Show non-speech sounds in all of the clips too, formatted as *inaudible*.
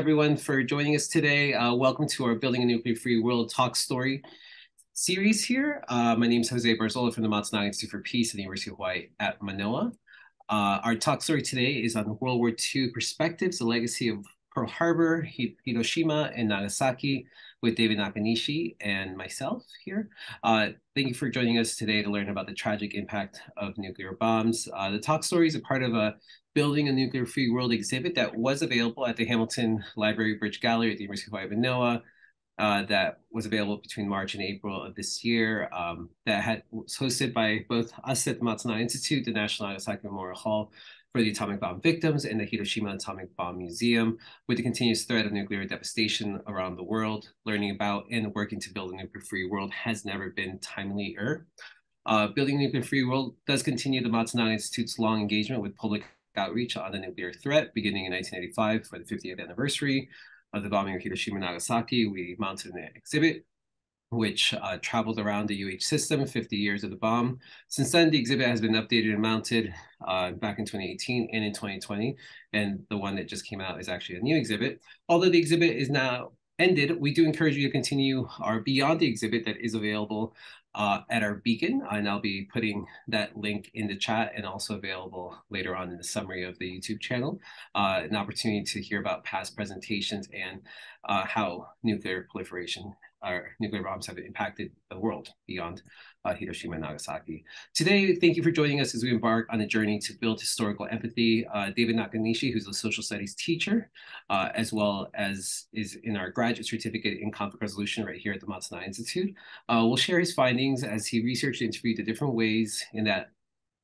everyone for joining us today. Uh, welcome to our Building a Nuclear Free World Talk Story series here. Uh, my name is Jose Barzola from the Matsunaga Institute for Peace at the University of Hawaii at Manoa. Uh, our talk story today is on World War II perspectives, the legacy of Pearl Harbor, Hiroshima, and Nagasaki with David Nakanishi and myself here. Uh, thank you for joining us today to learn about the tragic impact of nuclear bombs. Uh, the talk story is a part of a Building a Nuclear Free World exhibit that was available at the Hamilton Library Bridge Gallery at the University of Hawaii Manoa. Uh, that was available between March and April of this year. Um, that had was hosted by both us at the Matsunaga Institute, the National Nagasaki Memorial Hall for the atomic bomb victims, and the Hiroshima Atomic Bomb Museum. With the continuous threat of nuclear devastation around the world, learning about and working to build a nuclear-free world has never been timelier. Uh, Building a Nuclear-Free World does continue the Matsunaga Institute's long engagement with public outreach on the nuclear threat, beginning in 1985 for the 50th anniversary of the bombing of Hiroshima and Nagasaki, we mounted an exhibit which uh, traveled around the UH system, 50 years of the bomb. Since then, the exhibit has been updated and mounted uh, back in 2018 and in 2020. And the one that just came out is actually a new exhibit. Although the exhibit is now ended, we do encourage you to continue our Beyond the exhibit that is available uh, at our beacon. And I'll be putting that link in the chat and also available later on in the summary of the YouTube channel. Uh, an opportunity to hear about past presentations and uh, how nuclear proliferation or nuclear bombs have impacted the world beyond uh, Hiroshima and Nagasaki. Today, thank you for joining us as we embark on a journey to build historical empathy. Uh, David Nakanishi, who's a social studies teacher, uh, as well as is in our graduate certificate in conflict resolution right here at the Matsunaga Institute, uh, will share his findings as he researched and interviewed the different ways in that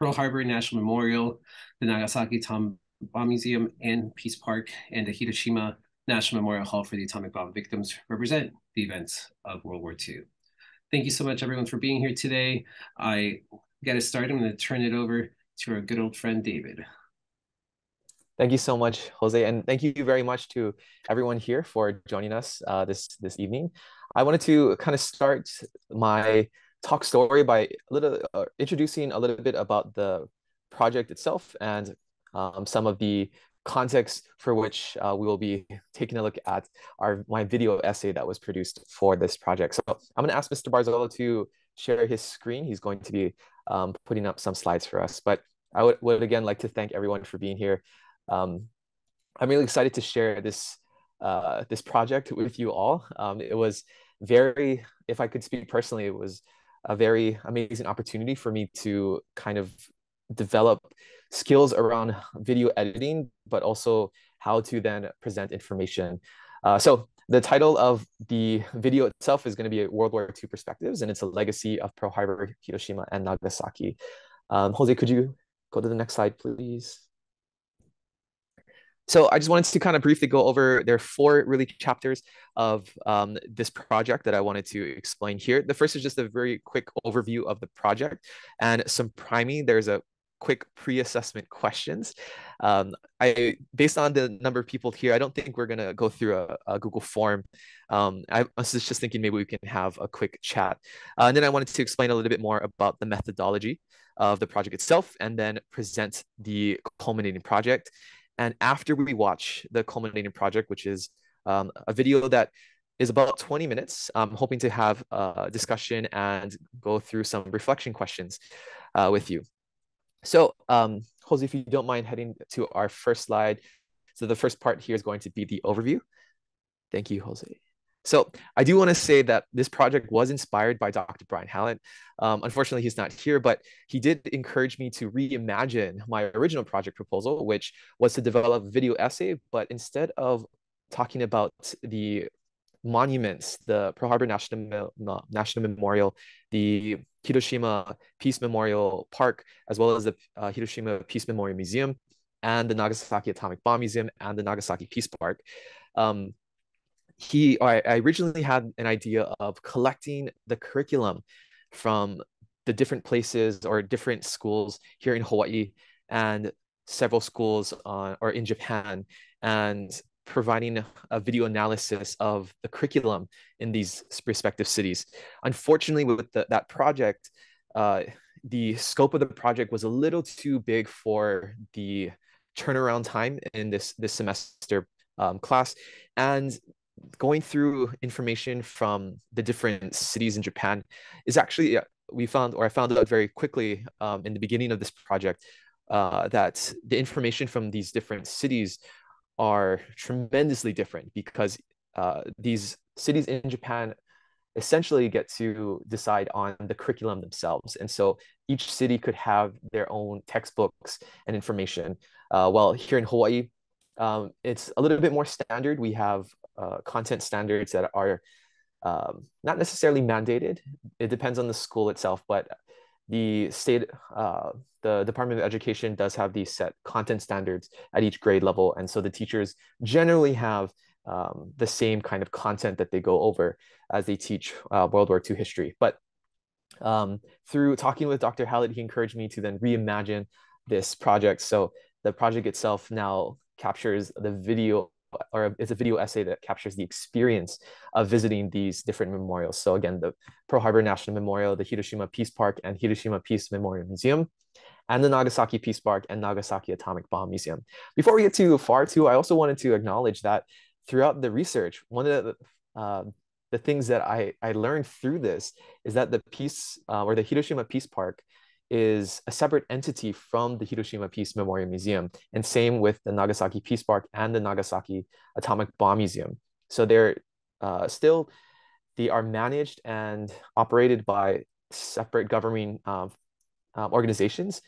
Pearl Harbor National Memorial, the Nagasaki Atom Bomb Museum and Peace Park, and the Hiroshima National Memorial Hall for the Atomic Bomb Victims represent the events of World War II. Thank you so much, everyone, for being here today. I got to start. I'm going to turn it over to our good old friend, David. Thank you so much, Jose, and thank you very much to everyone here for joining us uh, this this evening. I wanted to kind of start my talk story by a little uh, introducing a little bit about the project itself and um, some of the context for which uh, we will be taking a look at our my video essay that was produced for this project. So I'm going to ask Mr. Barzola to share his screen. He's going to be um, putting up some slides for us. But I would, would again like to thank everyone for being here. Um, I'm really excited to share this uh, this project with you all. Um, it was very, if I could speak personally, it was a very amazing opportunity for me to kind of develop skills around video editing, but also how to then present information. Uh, so the title of the video itself is going to be World War II Perspectives, and it's a legacy of Pearl Harbor, Hiroshima, and Nagasaki. Um, Jose, could you go to the next slide, please? So I just wanted to kind of briefly go over, there are four really chapters of um, this project that I wanted to explain here. The first is just a very quick overview of the project and some priming. There's a quick pre-assessment questions. Um, I, based on the number of people here, I don't think we're gonna go through a, a Google form. Um, I, was just thinking maybe we can have a quick chat. Uh, and then I wanted to explain a little bit more about the methodology of the project itself, and then present the culminating project. And after we watch the culminating project, which is um, a video that is about 20 minutes, I'm hoping to have a discussion and go through some reflection questions uh, with you. So um, Jose, if you don't mind heading to our first slide. So the first part here is going to be the overview. Thank you, Jose. So I do want to say that this project was inspired by Dr. Brian Hallett. Um, unfortunately, he's not here, but he did encourage me to reimagine my original project proposal, which was to develop a video essay, but instead of talking about the monuments, the Pearl Harbor National, National Memorial, the Hiroshima Peace Memorial Park, as well as the uh, Hiroshima Peace Memorial Museum and the Nagasaki Atomic Bomb Museum and the Nagasaki Peace Park. Um, he, I, I originally had an idea of collecting the curriculum from the different places or different schools here in Hawaii and several schools uh, or in Japan and providing a video analysis of the curriculum in these respective cities. Unfortunately, with the, that project, uh, the scope of the project was a little too big for the turnaround time in this this semester um, class. And going through information from the different cities in Japan is actually, we found, or I found out very quickly um, in the beginning of this project, uh, that the information from these different cities are tremendously different because uh, these cities in Japan essentially get to decide on the curriculum themselves. And so each city could have their own textbooks and information. Uh, well, here in Hawaii, um, it's a little bit more standard. We have uh, content standards that are um, not necessarily mandated. It depends on the school itself, but the state, uh, the Department of Education does have these set content standards at each grade level. And so the teachers generally have um, the same kind of content that they go over as they teach uh, World War II history. But um, through talking with Dr. Hallett, he encouraged me to then reimagine this project. So the project itself now captures the video or it's a video essay that captures the experience of visiting these different memorials. So again, the Pearl Harbor National Memorial, the Hiroshima Peace Park and Hiroshima Peace Memorial Museum, and the Nagasaki Peace Park and Nagasaki Atomic Bomb Museum. Before we get too far too, I also wanted to acknowledge that throughout the research, one of the uh, the things that I, I learned through this is that the peace uh, or the Hiroshima Peace Park is a separate entity from the Hiroshima Peace Memorial Museum, and same with the Nagasaki Peace Park and the Nagasaki Atomic Bomb Museum. So they're uh, still they are managed and operated by separate governing uh, uh, organizations,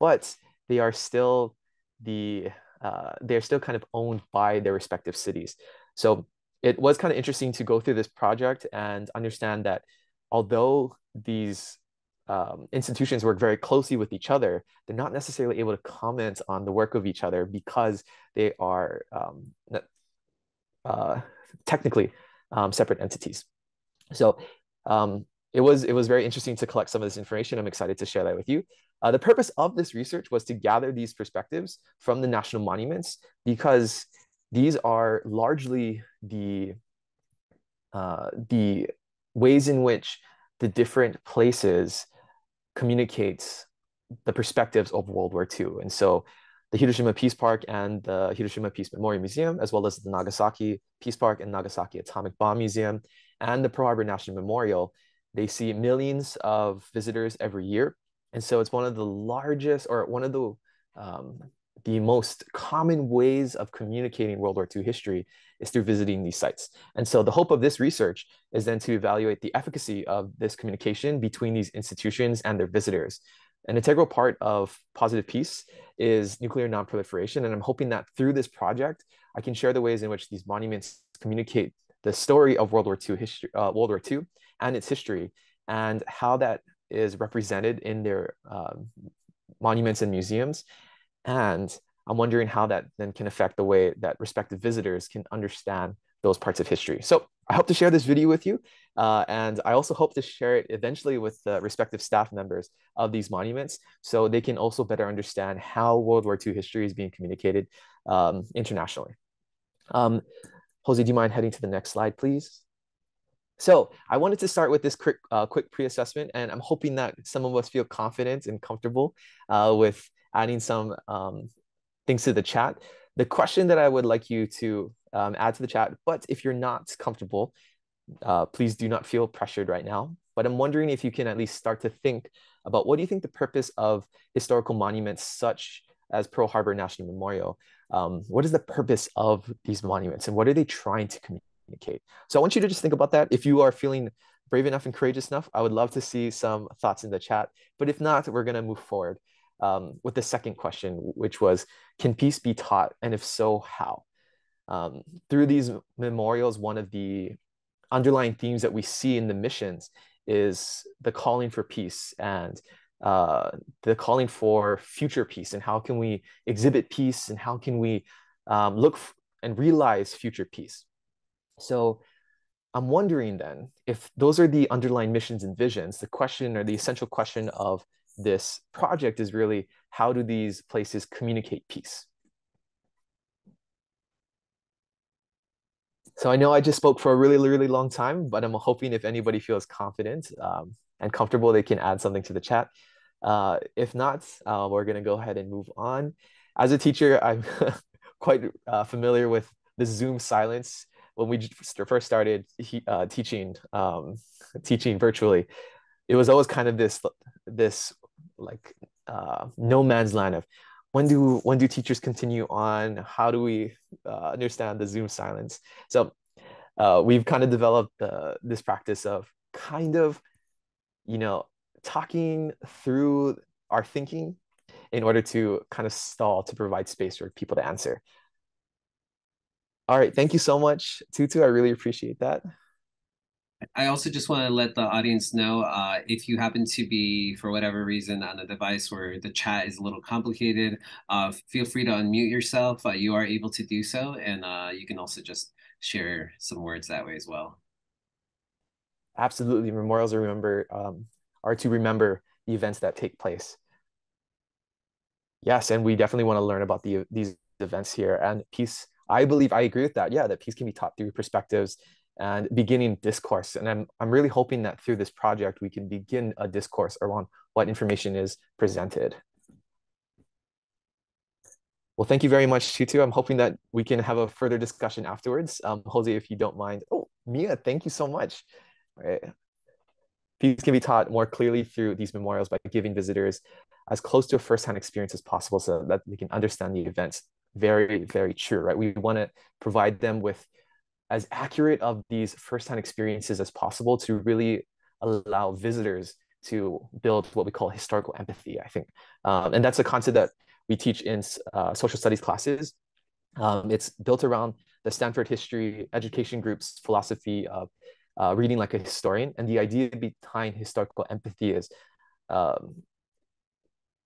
but they are still the uh, they're still kind of owned by their respective cities. So it was kind of interesting to go through this project and understand that although these um, institutions work very closely with each other, they're not necessarily able to comment on the work of each other because they are um, uh, technically um, separate entities. So um, it was it was very interesting to collect some of this information. I'm excited to share that with you. Uh, the purpose of this research was to gather these perspectives from the national monuments because these are largely the uh, the ways in which the different places communicates the perspectives of World War II. And so the Hiroshima Peace Park and the Hiroshima Peace Memorial Museum, as well as the Nagasaki Peace Park and Nagasaki Atomic Bomb Museum and the Pearl Harbor National Memorial, they see millions of visitors every year. And so it's one of the largest or one of the um, the most common ways of communicating World War II history is through visiting these sites. And so the hope of this research is then to evaluate the efficacy of this communication between these institutions and their visitors. An integral part of positive peace is nuclear nonproliferation. And I'm hoping that through this project, I can share the ways in which these monuments communicate the story of World War II history, uh, World War II and its history, and how that is represented in their um, monuments and museums, and I'm wondering how that then can affect the way that respective visitors can understand those parts of history. So I hope to share this video with you. Uh, and I also hope to share it eventually with the respective staff members of these monuments so they can also better understand how World War II history is being communicated um, internationally. Um, Jose, do you mind heading to the next slide, please? So I wanted to start with this quick, uh, quick pre-assessment, and I'm hoping that some of us feel confident and comfortable uh, with adding some um, things to the chat. The question that I would like you to um, add to the chat, but if you're not comfortable, uh, please do not feel pressured right now. But I'm wondering if you can at least start to think about what do you think the purpose of historical monuments such as Pearl Harbor National Memorial, um, what is the purpose of these monuments and what are they trying to communicate? So I want you to just think about that. If you are feeling brave enough and courageous enough, I would love to see some thoughts in the chat. But if not, we're going to move forward um, with the second question, which was, can peace be taught? And if so, how? Um, through these memorials, one of the underlying themes that we see in the missions is the calling for peace and uh, the calling for future peace and how can we exhibit peace and how can we um, look and realize future peace. So I'm wondering then if those are the underlying missions and visions, the question or the essential question of this project is really how do these places communicate peace? So I know I just spoke for a really, really long time, but I'm hoping if anybody feels confident um, and comfortable, they can add something to the chat. Uh, if not, uh, we're going to go ahead and move on. As a teacher, I'm *laughs* quite uh, familiar with the Zoom silence when we first started uh, teaching um, teaching virtually. It was always kind of this this like uh, no man's land of when do when do teachers continue on? How do we uh, understand the Zoom silence? So uh, we've kind of developed the, this practice of kind of, you know, talking through our thinking in order to kind of stall to provide space for people to answer. All right, thank you so much, Tutu. I really appreciate that. I also just want to let the audience know uh, if you happen to be, for whatever reason, on a device where the chat is a little complicated, uh, feel free to unmute yourself. Uh, you are able to do so, and uh, you can also just share some words that way as well. Absolutely, memorials are remember um, are to remember the events that take place. Yes, and we definitely want to learn about the these events here and peace. I believe I agree with that. Yeah, that peace can be taught through perspectives and beginning discourse. And I'm I'm really hoping that through this project we can begin a discourse around what information is presented. Well, thank you very much, Tutu. I'm hoping that we can have a further discussion afterwards. Um, Jose, if you don't mind. Oh, Mia, thank you so much. All right. Peace can be taught more clearly through these memorials by giving visitors as close to a firsthand experience as possible so that they can understand the events. Very, very true, right? We want to provide them with as accurate of these firsthand experiences as possible to really allow visitors to build what we call historical empathy, I think. Um, and that's a concept that we teach in uh, social studies classes. Um, it's built around the Stanford History Education Group's philosophy of uh, reading like a historian. And the idea behind historical empathy is um,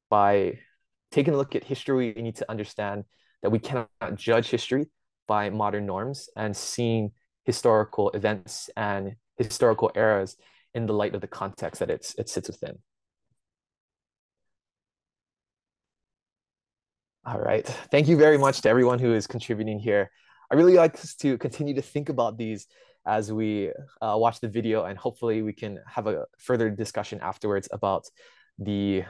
by taking a look at history, we need to understand that we cannot judge history by modern norms and seeing historical events and historical eras in the light of the context that it's, it sits within. All right. Thank you very much to everyone who is contributing here. I really like to continue to think about these as we uh, watch the video and hopefully we can have a further discussion afterwards about the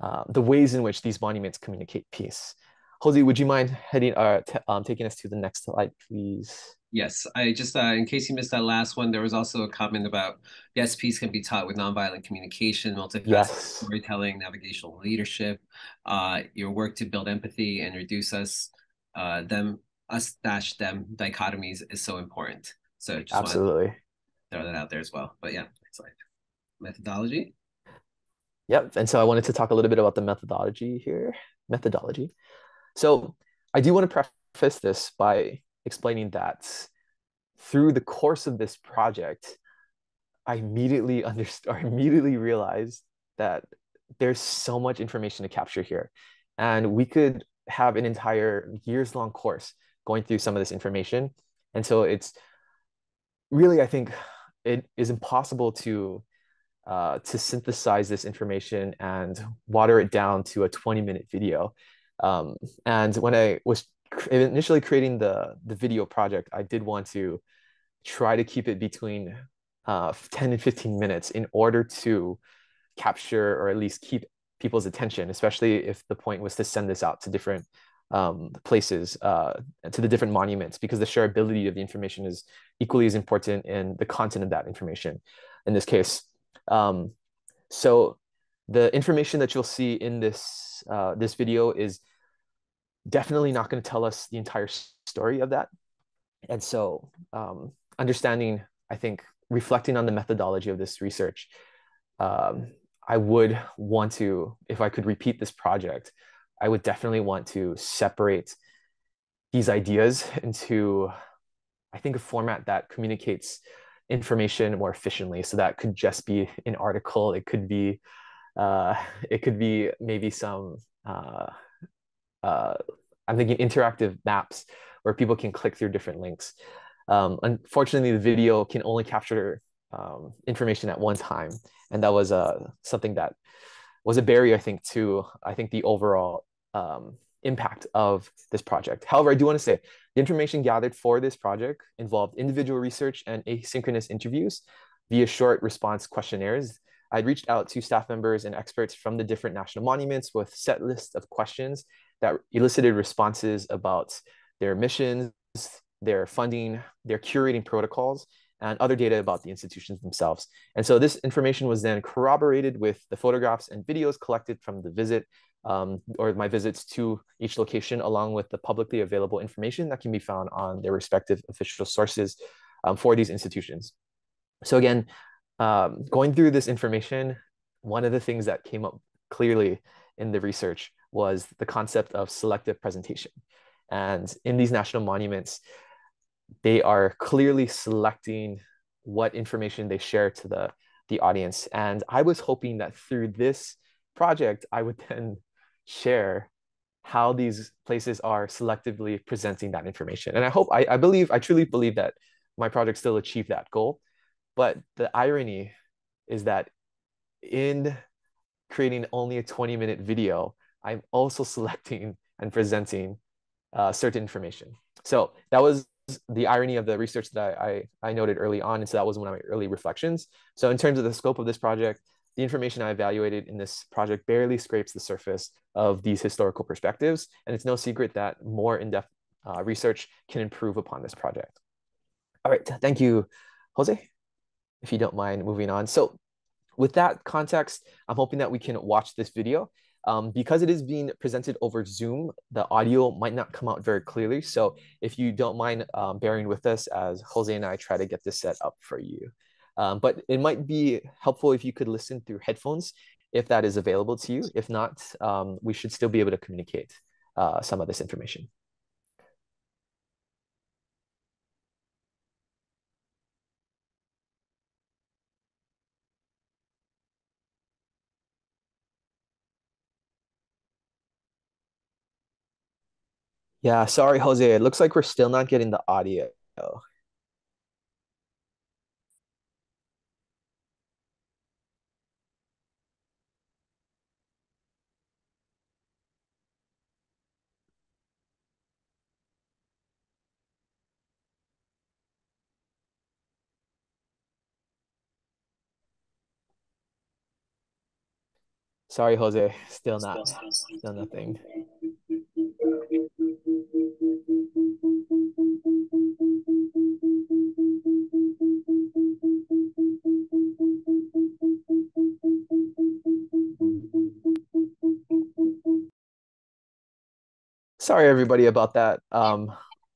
uh, the ways in which these monuments communicate peace. Jose, would you mind heading uh, um, taking us to the next slide, please? Yes, I just, uh, in case you missed that last one, there was also a comment about, yes, peace can be taught with nonviolent communication, multifaceted yes. storytelling, navigational leadership, uh, your work to build empathy and reduce us, uh, them, us dash them dichotomies is so important. So just absolutely throw that out there as well. But yeah, it's like methodology. Yep. And so I wanted to talk a little bit about the methodology here. Methodology. So I do want to preface this by explaining that through the course of this project, I immediately understood, I immediately realized that there's so much information to capture here. And we could have an entire years long course going through some of this information. And so it's really, I think it is impossible to uh, to synthesize this information and water it down to a 20 minute video. Um, and when I was initially creating the the video project, I did want to try to keep it between uh, 10 and 15 minutes in order to capture or at least keep people's attention, especially if the point was to send this out to different um, places, uh, to the different monuments, because the shareability of the information is equally as important in the content of that information in this case. Um, so the information that you'll see in this, uh, this video is definitely not going to tell us the entire story of that. And so, um, understanding, I think, reflecting on the methodology of this research, um, I would want to, if I could repeat this project, I would definitely want to separate these ideas into, I think, a format that communicates information more efficiently. So that could just be an article. It could be, uh, *laughs* it could be maybe some uh, uh, I'm thinking interactive maps where people can click through different links. Um, unfortunately, the video can only capture um, information at one time, and that was uh, something that was a barrier, I think, to I think the overall um, impact of this project. However, I do want to say the information gathered for this project involved individual research and asynchronous interviews via short response questionnaires I reached out to staff members and experts from the different national monuments with set lists of questions that elicited responses about their missions, their funding, their curating protocols, and other data about the institutions themselves. And so this information was then corroborated with the photographs and videos collected from the visit um, or my visits to each location, along with the publicly available information that can be found on their respective official sources um, for these institutions. So again, um, going through this information, one of the things that came up clearly in the research was the concept of selective presentation. And in these national monuments, they are clearly selecting what information they share to the, the audience. And I was hoping that through this project, I would *laughs* then share how these places are selectively presenting that information. And I hope, I, I believe, I truly believe that my project still achieved that goal. But the irony is that in creating only a 20 minute video, I'm also *laughs* selecting and presenting uh, certain information. So that was the irony of the research that I, I noted early on. And so that was one of my early reflections. So in terms of the scope of this project, the information I evaluated in this project barely scrapes the surface of these historical perspectives. And it's no secret that more in-depth uh, research can improve upon this project. All right, thank you, Jose, if you don't mind moving on. So with that context, I'm hoping that we can watch this video. Um, because it is being presented over Zoom, the audio might not come out very clearly. So if you don't mind um, bearing with us as Jose and I try to get this set up for you. Um, but it might be helpful if you could listen through headphones if that is available to you. If not, um, we should still be able to communicate uh, some of this information. Yeah, sorry, Jose. It looks like we're still not getting the audio. Sorry, Jose. Still not. Still nothing. Sorry, everybody, about that. Um,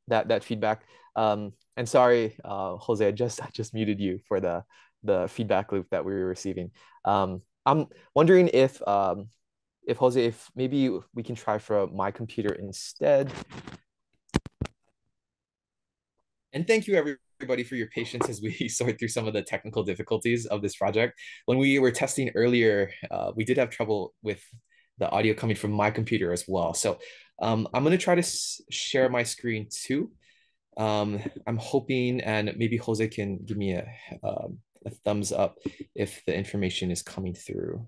that that feedback. Um, and sorry, uh, Jose, I just I just muted you for the the feedback loop that we were receiving. Um, I'm wondering if um, if Jose, if maybe we can try for my computer instead. And thank you everybody for your patience as we *laughs* sort through some of the technical difficulties of this project. When we were testing earlier, uh, we did have trouble with the audio coming from my computer as well. So um, I'm gonna try to share my screen too. Um, I'm hoping, and maybe Jose can give me a, um, a thumbs up if the information is coming through.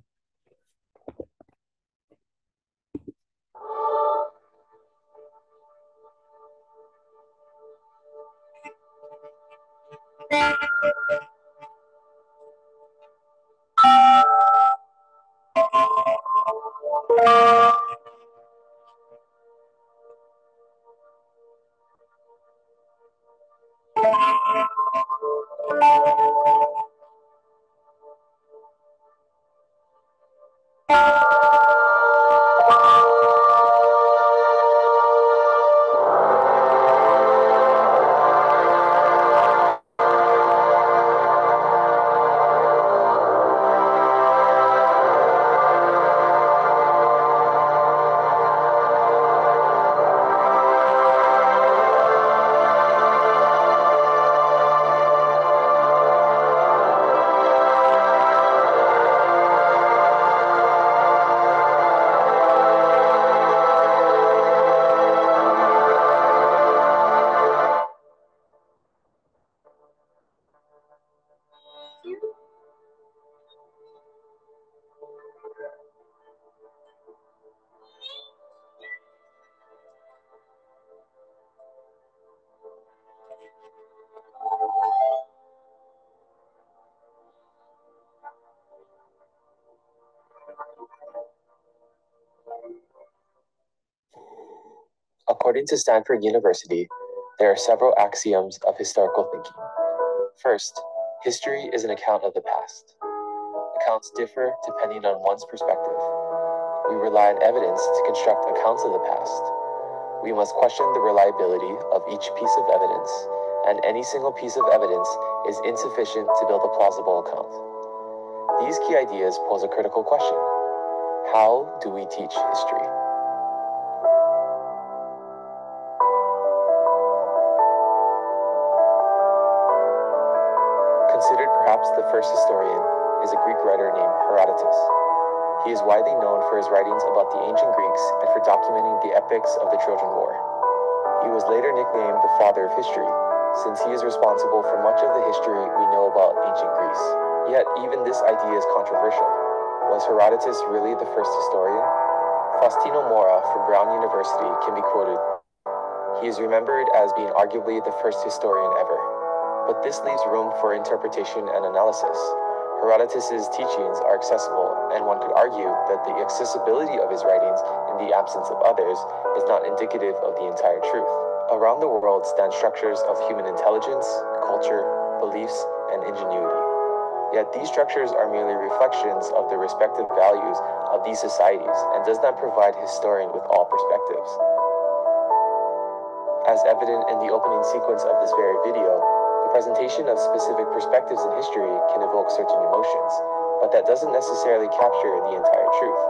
According to Stanford University, There are several axioms of historical thinking. First, history is an account of the past. Accounts differ depending on one's perspective. We rely on evidence to construct accounts of the past. We must question the reliability of each piece of evidence, and any single piece of evidence is insufficient to build a plausible account. These key ideas pose a critical question. How do we teach history? First historian is a Greek writer named Herodotus. He is widely known for his writings about the ancient Greeks and for documenting the epics of the Trojan War. He was later nicknamed the father of history, since he is responsible for much of the history we know about ancient Greece. Yet, even this idea is controversial. Was Herodotus really the first historian? Faustino Mora from Brown University can be quoted He is remembered as being arguably the first historian ever. But this leaves room for interpretation and analysis. Herodotus's teachings are accessible, and one could argue that the accessibility of his writings in the absence of others is not indicative of the entire truth. Around the world stand structures of human intelligence, culture, beliefs, and ingenuity. Yet these structures are merely reflections of the respective values of these societies and does not provide historian with all perspectives. As evident in the opening sequence of this very video, the presentation of specific perspectives in history can evoke certain emotions, but that doesn't necessarily capture the entire truth.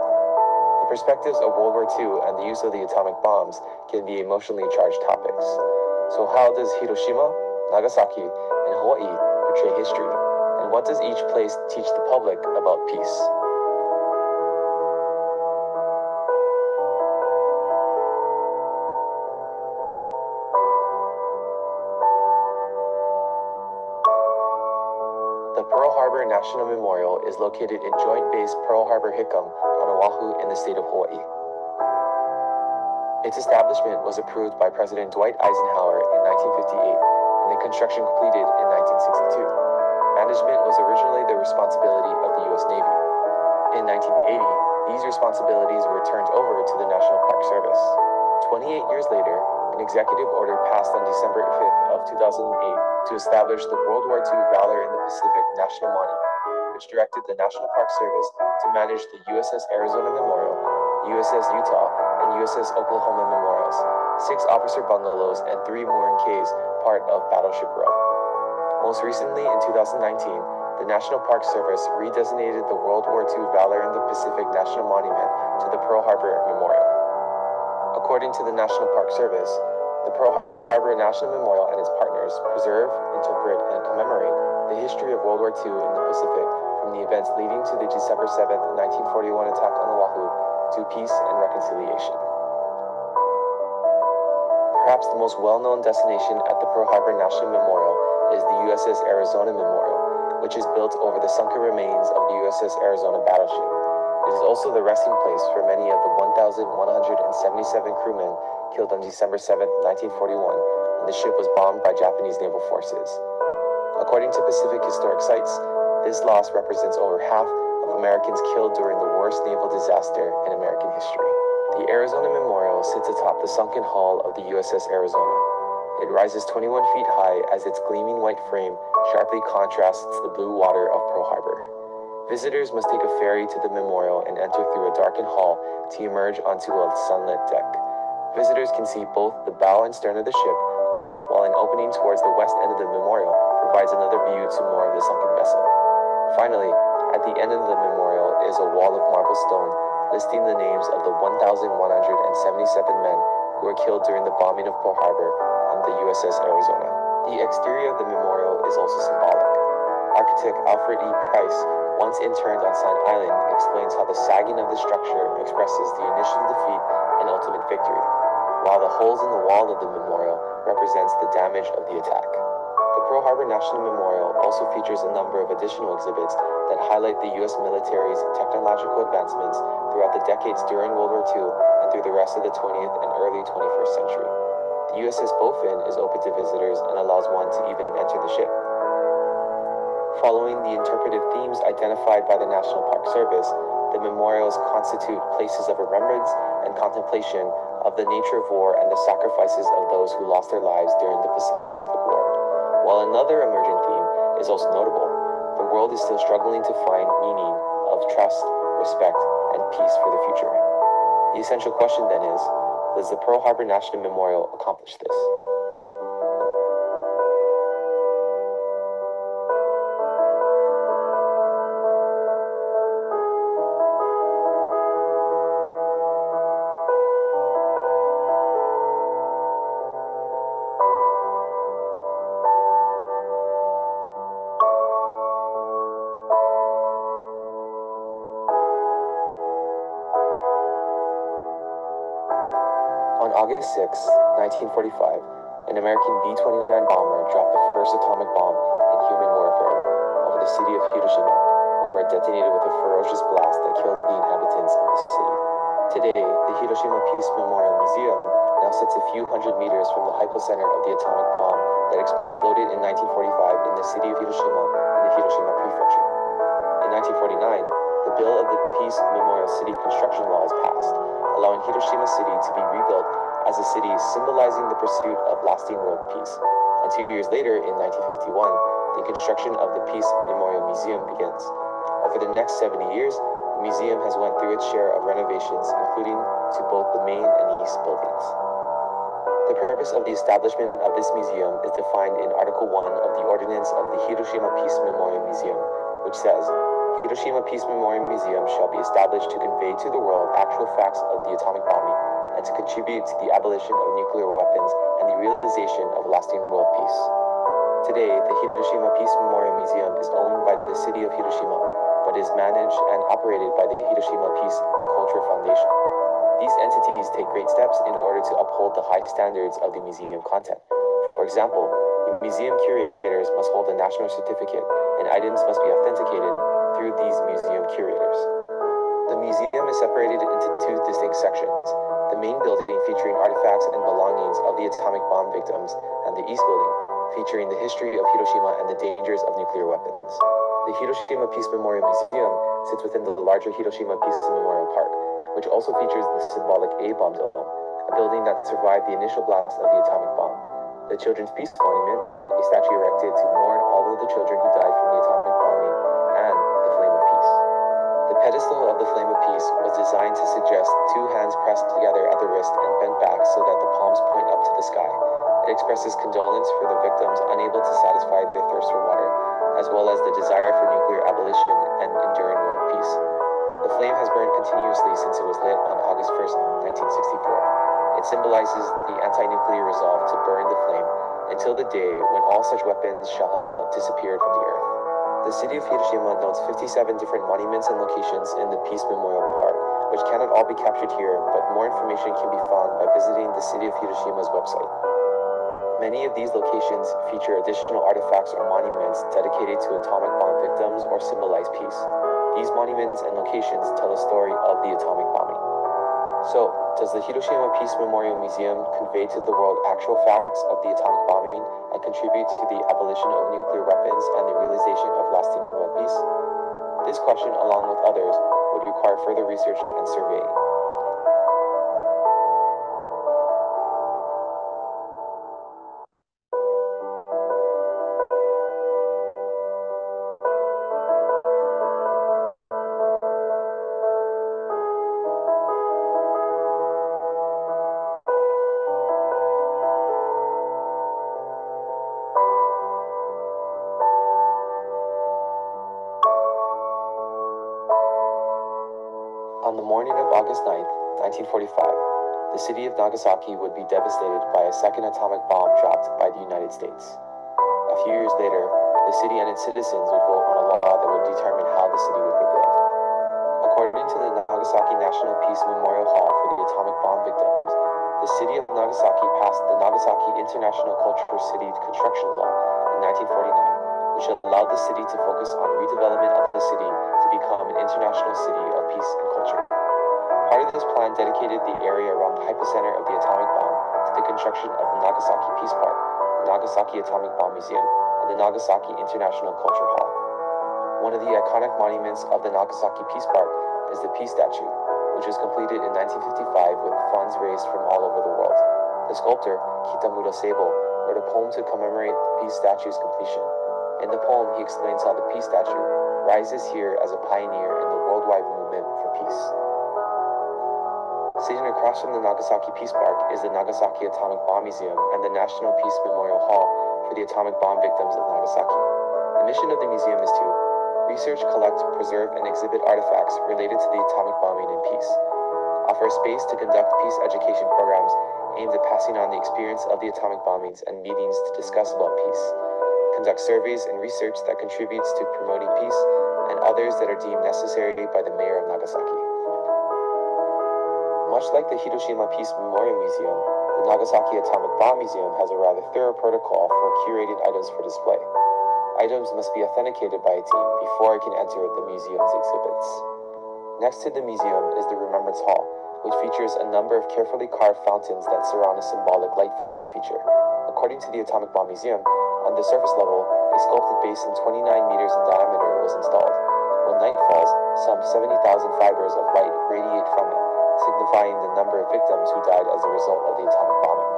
The perspectives of World War II and the use of the atomic bombs can be emotionally charged topics. So, how does Hiroshima, Nagasaki, and Hawaii portray history? And what does each place teach the public about peace? Located in Joint Base Pearl Harbor Hickam on Oahu in the state of Hawaii. Its establishment was approved by President Dwight Eisenhower in 1958 and the construction completed in 1962. Management was originally the responsibility of the U.S. Navy. In 1980, these responsibilities were turned over to the National Park Service. 28 years later, an executive order passed on December 5th of 2008 to establish the World War II Valor in the Pacific National Monument which directed the National Park Service to manage the USS Arizona Memorial, USS Utah, and USS Oklahoma memorials, six officer bungalows, and three mooring quays, part of Battleship Row. Most recently, in 2019, the National Park Service redesignated the World War II Valor in the Pacific National Monument to the Pearl Harbor Memorial. According to the National Park Service, the Pearl Harbor National Memorial and its partners preserve, interpret, and commemorate the history of World War II in the Pacific from the events leading to the December 7, 1941 attack on Oahu to peace and reconciliation. Perhaps the most well-known destination at the Pearl Harbor National Memorial is the USS Arizona Memorial, which is built over the sunken remains of the USS Arizona battleship. It is also the resting place for many of the 1,177 crewmen killed on December 7, 1941, when the ship was bombed by Japanese naval forces. According to Pacific Historic Sites, this loss represents over half of Americans killed during the worst naval disaster in American history. The Arizona Memorial sits atop the sunken hull of the USS Arizona. It rises 21 feet high as its gleaming white frame sharply contrasts the blue water of Pearl Harbor. Visitors must take a ferry to the memorial and enter through a darkened hall to emerge onto a sunlit deck. Visitors can see both the bow and stern of the ship, while an opening towards the west end of the memorial provides another view to more of the sunken vessel. Finally, at the end of the memorial is a wall of marble stone listing the names of the 1,177 men who were killed during the bombing of Pearl Harbor on the USS Arizona. The exterior of the memorial is also symbolic. Architect Alfred E. Preis, once interned on Sand Island, explains how the sagging of the structure expresses the initial defeat and ultimate victory, while the holes in the wall of the memorial represents the damage of the attack. Pearl Harbor National Memorial also features a number of additional exhibits that highlight the U.S. military's technological advancements throughout the decades during World War II and through the rest of the 20th and early 21st century. The USS Bowfin is open to visitors and allows one to even enter the ship. Following the interpretive themes identified by the National Park Service, the memorials constitute places of remembrance and contemplation of the nature of war and the sacrifices of those who lost their lives during the Pacific. While another emergent theme is also notable, the world is still struggling to find meaning of trust, respect, and peace for the future. The essential question then is, does the Pearl Harbor National Memorial accomplish this? 6, 1945, an American B 29 bomber dropped the first atomic bomb in human warfare over the city of Hiroshima, where it detonated with a ferocious blast that killed the inhabitants of the city. Today, the Hiroshima Peace Memorial Museum now sits a few hundred meters from the hypocenter of the atomic bomb that exploded in 1945 in the city of Hiroshima in the Hiroshima Prefecture. In 1949, the Bill of the Peace Memorial City Construction Law is passed, allowing Hiroshima City to be rebuilt as a city symbolizing the pursuit of lasting world peace. And two years later, in 1951, the construction of the Peace Memorial Museum begins. Over the next 70 years, the museum has went through its share of renovations, including to both the main and east buildings. The purpose of the establishment of this museum is defined in Article 1 of the Ordinance of the Hiroshima Peace Memorial Museum, which says, Hiroshima Peace Memorial Museum shall be established to convey to the world actual facts of the atomic bombing and to contribute to the abolition of nuclear weapons and the realization of lasting world peace. Today, the Hiroshima Peace Memorial Museum is owned by the city of Hiroshima, but is managed and operated by the Hiroshima Peace Culture Foundation. These entities take great steps in order to uphold the high standards of the museum content. For example, the museum curators must hold a national certificate, and items must be authenticated through these museum curators. The museum is separated into two distinct sections main building featuring artifacts and belongings of the atomic bomb victims, and the east building featuring the history of Hiroshima and the dangers of nuclear weapons. The Hiroshima Peace Memorial Museum sits within the larger Hiroshima Peace Memorial Park, which also features the symbolic A bomb dome, a building that survived the initial blast of the atomic bomb. The Children's Peace Monument, a statue erected to mourn all of the children who died from the atomic The pedestal of the Flame of Peace was designed to suggest two hands pressed together at the wrist and bent back so that the palms point up to the sky. It expresses condolence for the victims unable to satisfy their thirst for water, as well as the desire for nuclear abolition and enduring world peace. The flame has burned continuously since it was lit on August 1st, 1964. It symbolizes the anti-nuclear resolve to burn the flame until the day when all such weapons shall have disappeared from the earth. The city of Hiroshima notes 57 different monuments and locations in the Peace Memorial Park, which cannot all be captured here, but more information can be found by visiting the City of Hiroshima's website. Many of these locations feature additional artifacts or monuments dedicated to atomic bomb victims or symbolize peace. These monuments and locations tell the story of the atomic bombing. So, does the Hiroshima Peace Memorial Museum convey to the world actual facts of the atomic bombing and contribute to the abolition of nuclear weapons and the realization of lasting world peace? This question, along with others, would require further research and surveying. 1945, the city of Nagasaki would be devastated by a second atomic bomb dropped by the United States. A few years later, the city and its citizens would vote on a law that would determine how the city would be built. According to the Nagasaki National Peace Memorial Hall for the atomic bomb victims, the city of Nagasaki passed the Nagasaki International Cultural City Construction Law in 1949, which allowed the city to focus on redevelopment of the city to become an international city of peace and culture. Plan dedicated the area around the hypocenter of the atomic bomb to the construction of the Nagasaki Peace Park, the Nagasaki Atomic Bomb Museum, and the Nagasaki International Culture Hall. One of the iconic monuments of the Nagasaki Peace Park is the Peace Statue, which was completed in 1955 with funds raised from all over the world. The sculptor, Kitamura Seibo, wrote a poem to commemorate the peace statue's completion. In the poem, he explains how the peace statue rises here as a pioneer in the worldwide movement for peace. Sitting across from the Nagasaki Peace Park is the Nagasaki Atomic Bomb Museum and the National Peace Memorial Hall for the atomic bomb victims of Nagasaki. The mission of the museum is to research, collect, preserve, and exhibit artifacts related to the atomic bombing and peace, offer a space to conduct peace education programs aimed at passing on the experience of the atomic bombings and meetings to discuss about peace, conduct surveys and research that contributes to promoting peace, and others that are deemed necessary by the mayor of Nagasaki. Much like the Hiroshima Peace Memorial Museum, the Nagasaki Atomic Bomb Museum has a rather thorough protocol for curated items for display. Items must be authenticated by a team before it can enter the museum's exhibits. Next to the museum is the Remembrance Hall, which features a number of carefully carved fountains that surround a symbolic light feature. According to the Atomic Bomb Museum, on the surface level, a sculpted basin 29 meters in diameter was installed. When night falls, some 70,000 fibers of light radiate from it signifying the number of victims who died as a result of the atomic bombing.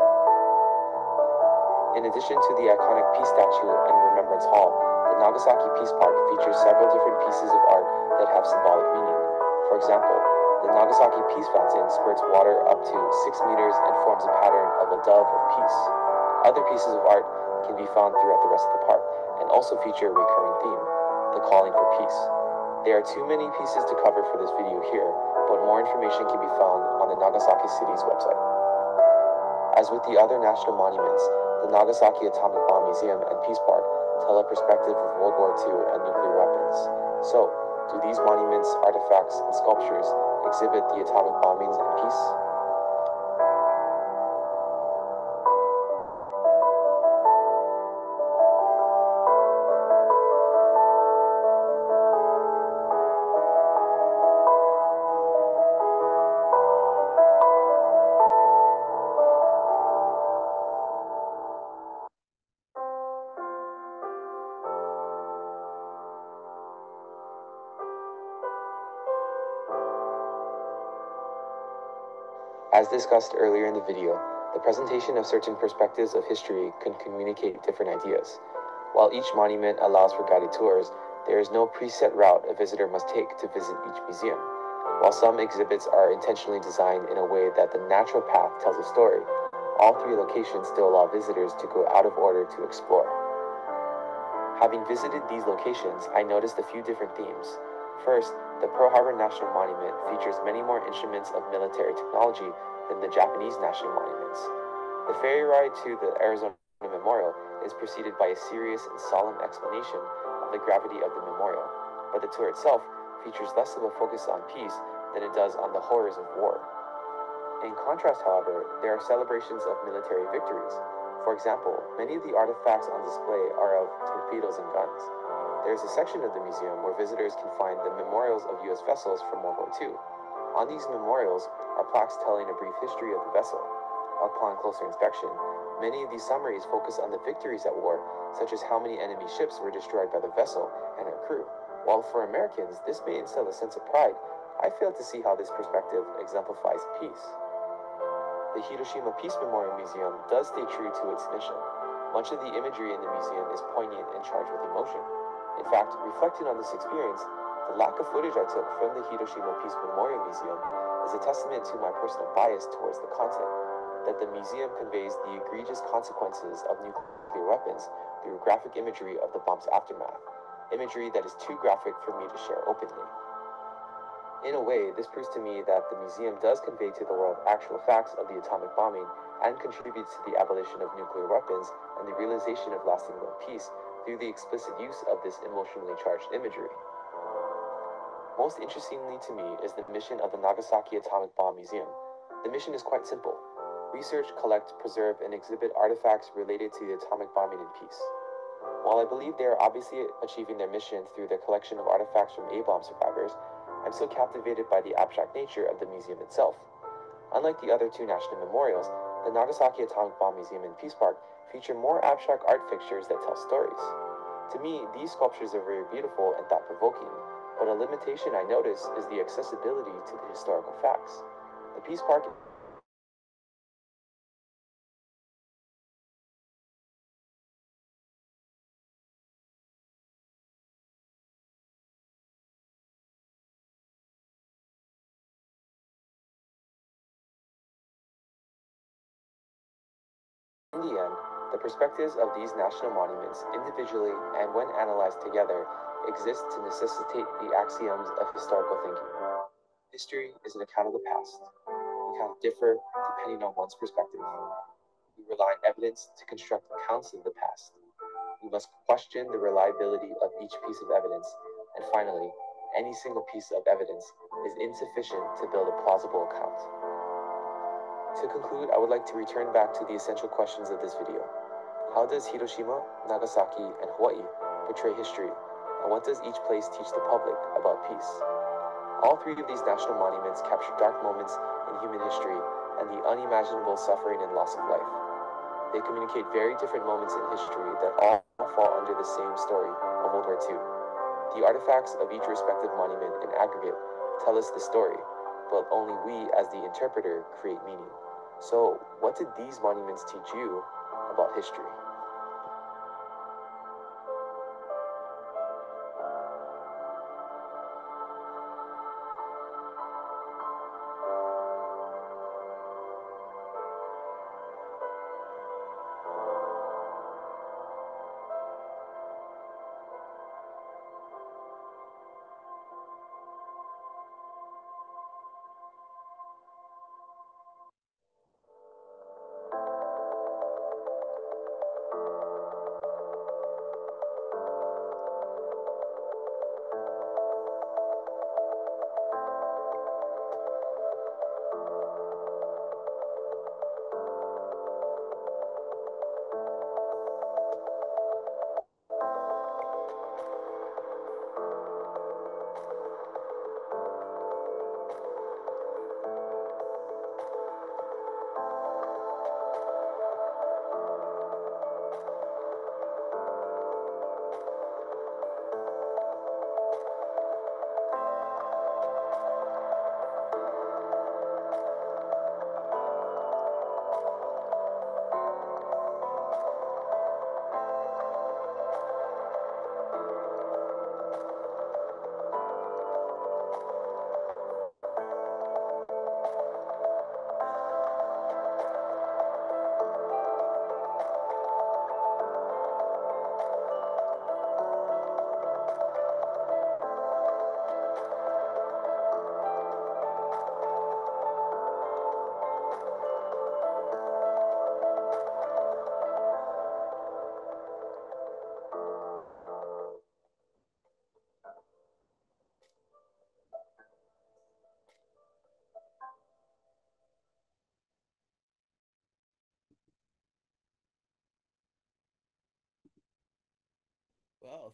In addition to the iconic Peace Statue and Remembrance Hall, the Nagasaki Peace Park features several different pieces of art that have symbolic meaning. For example, the Nagasaki Peace Fountain spurts water up to 6 meters and forms a pattern of a dove of peace. Other pieces of art can be found throughout the rest of the park and also feature a recurring theme, the calling for peace. There are too many pieces to cover for this video here, but more information can be found on the Nagasaki City's website. As with the other national monuments, the Nagasaki Atomic Bomb Museum and Peace Park tell a perspective of World War II and nuclear weapons. So, do these monuments, artifacts, and sculptures exhibit the atomic bombings and peace? Discussed earlier in the video, the presentation of certain perspectives of history can communicate different ideas. While each monument allows for guided tours, there is no preset route a visitor must take to visit each museum. While some exhibits are intentionally designed in a way that the natural path tells a story, all three locations still allow visitors to go out of order to explore. Having visited these locations, I noticed a few different themes. First, the Pearl Harbor National Monument features many more instruments of military technology than the Japanese national monuments. The ferry ride to the Arizona Memorial is preceded by a serious and solemn explanation of the gravity of the memorial, but the tour itself features less of a focus on peace than it does on the horrors of war. In contrast, however, there are celebrations of military victories. For example, many of the artifacts on display are of torpedoes and guns. There is a section of the museum where visitors can find the memorials of U.S. vessels from World War II. On these memorials are plaques telling a brief history of the vessel. Upon closer inspection, many of these summaries focus on the victories at war, such as how many enemy ships were destroyed by the vessel and her crew. While for Americans, this may instill a sense of pride, I fail to see how this perspective exemplifies peace. The Hiroshima Peace Memorial Museum does stay true to its mission. Much of the imagery in the museum is poignant and charged with emotion. In fact, reflecting on this experience, the lack of footage I took from the Hiroshima Peace Memorial Museum is a testament to my personal bias towards the content, that the museum conveys the egregious consequences of nuclear weapons through graphic imagery of the bomb's aftermath, imagery that is too graphic for me to share openly. In a way, this proves to me that the museum does convey to the world actual facts of the atomic bombing and contributes to the abolition of nuclear weapons and the realization of lasting world peace through the explicit use of this emotionally charged imagery. Most interestingly to me is the mission of the Nagasaki Atomic Bomb Museum. The mission is quite simple research, collect, preserve, and exhibit artifacts related to the atomic bombing and peace. While I believe they are obviously achieving their mission through their collection of artifacts from A bomb survivors, I'm still captivated by the abstract nature of the museum itself. Unlike the other two national memorials, the Nagasaki Atomic Bomb Museum and Peace Park feature more abstract art fixtures that tell stories. To me, these sculptures are very beautiful and thought provoking. But a limitation I notice is the accessibility to the historical facts. The Peace Park In the end, the perspectives of these national monuments, individually and when analyzed together, exist to necessitate the axioms of historical thinking. History is an account of the past. Can differ depending on one's perspective. We rely on evidence to construct accounts of the past. We must question the reliability of each piece of evidence. And finally, any single piece of evidence is insufficient to build a plausible account. To conclude, I would like to return back to the essential questions of this video. How does Hiroshima, Nagasaki, and Hawaii portray history, and what does each place teach the public about peace? All three of these national monuments capture dark moments in human history and the unimaginable suffering and loss of life. They communicate very different moments in history that all fall under the same story of World War II. The artifacts of each respective monument in aggregate tell us the story, but only we, as the interpreter, create meaning. So, what did these monuments teach you about history?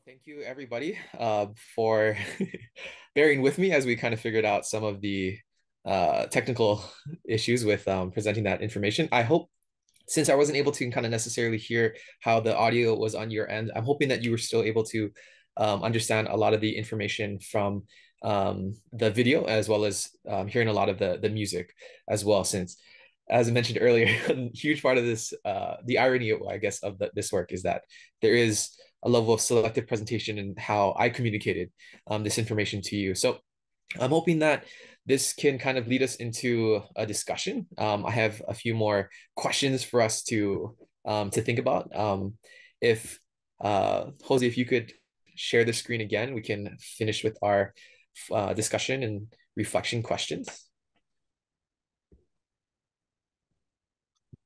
Thank you everybody *laughs* uh, for *laughs* bearing with me as we kind of figured out some of the uh, technical *laughs* issues with um, presenting that information. I hope since I wasn't able to kind of necessarily hear how the audio was on your end, I'm hoping that you were still able to um, understand a lot of the information from um, the video as well as um, hearing a lot of the, the music as well, since as I mentioned earlier, a huge part of this, uh, the irony, I guess, of the, this work is that there is a level of selective presentation and how I communicated um, this information to you. So I'm hoping that this can kind of lead us into a discussion. Um, I have a few more questions for us to um, to think about. Um, if uh, Jose, if you could share the screen again, we can finish with our uh, discussion and reflection questions.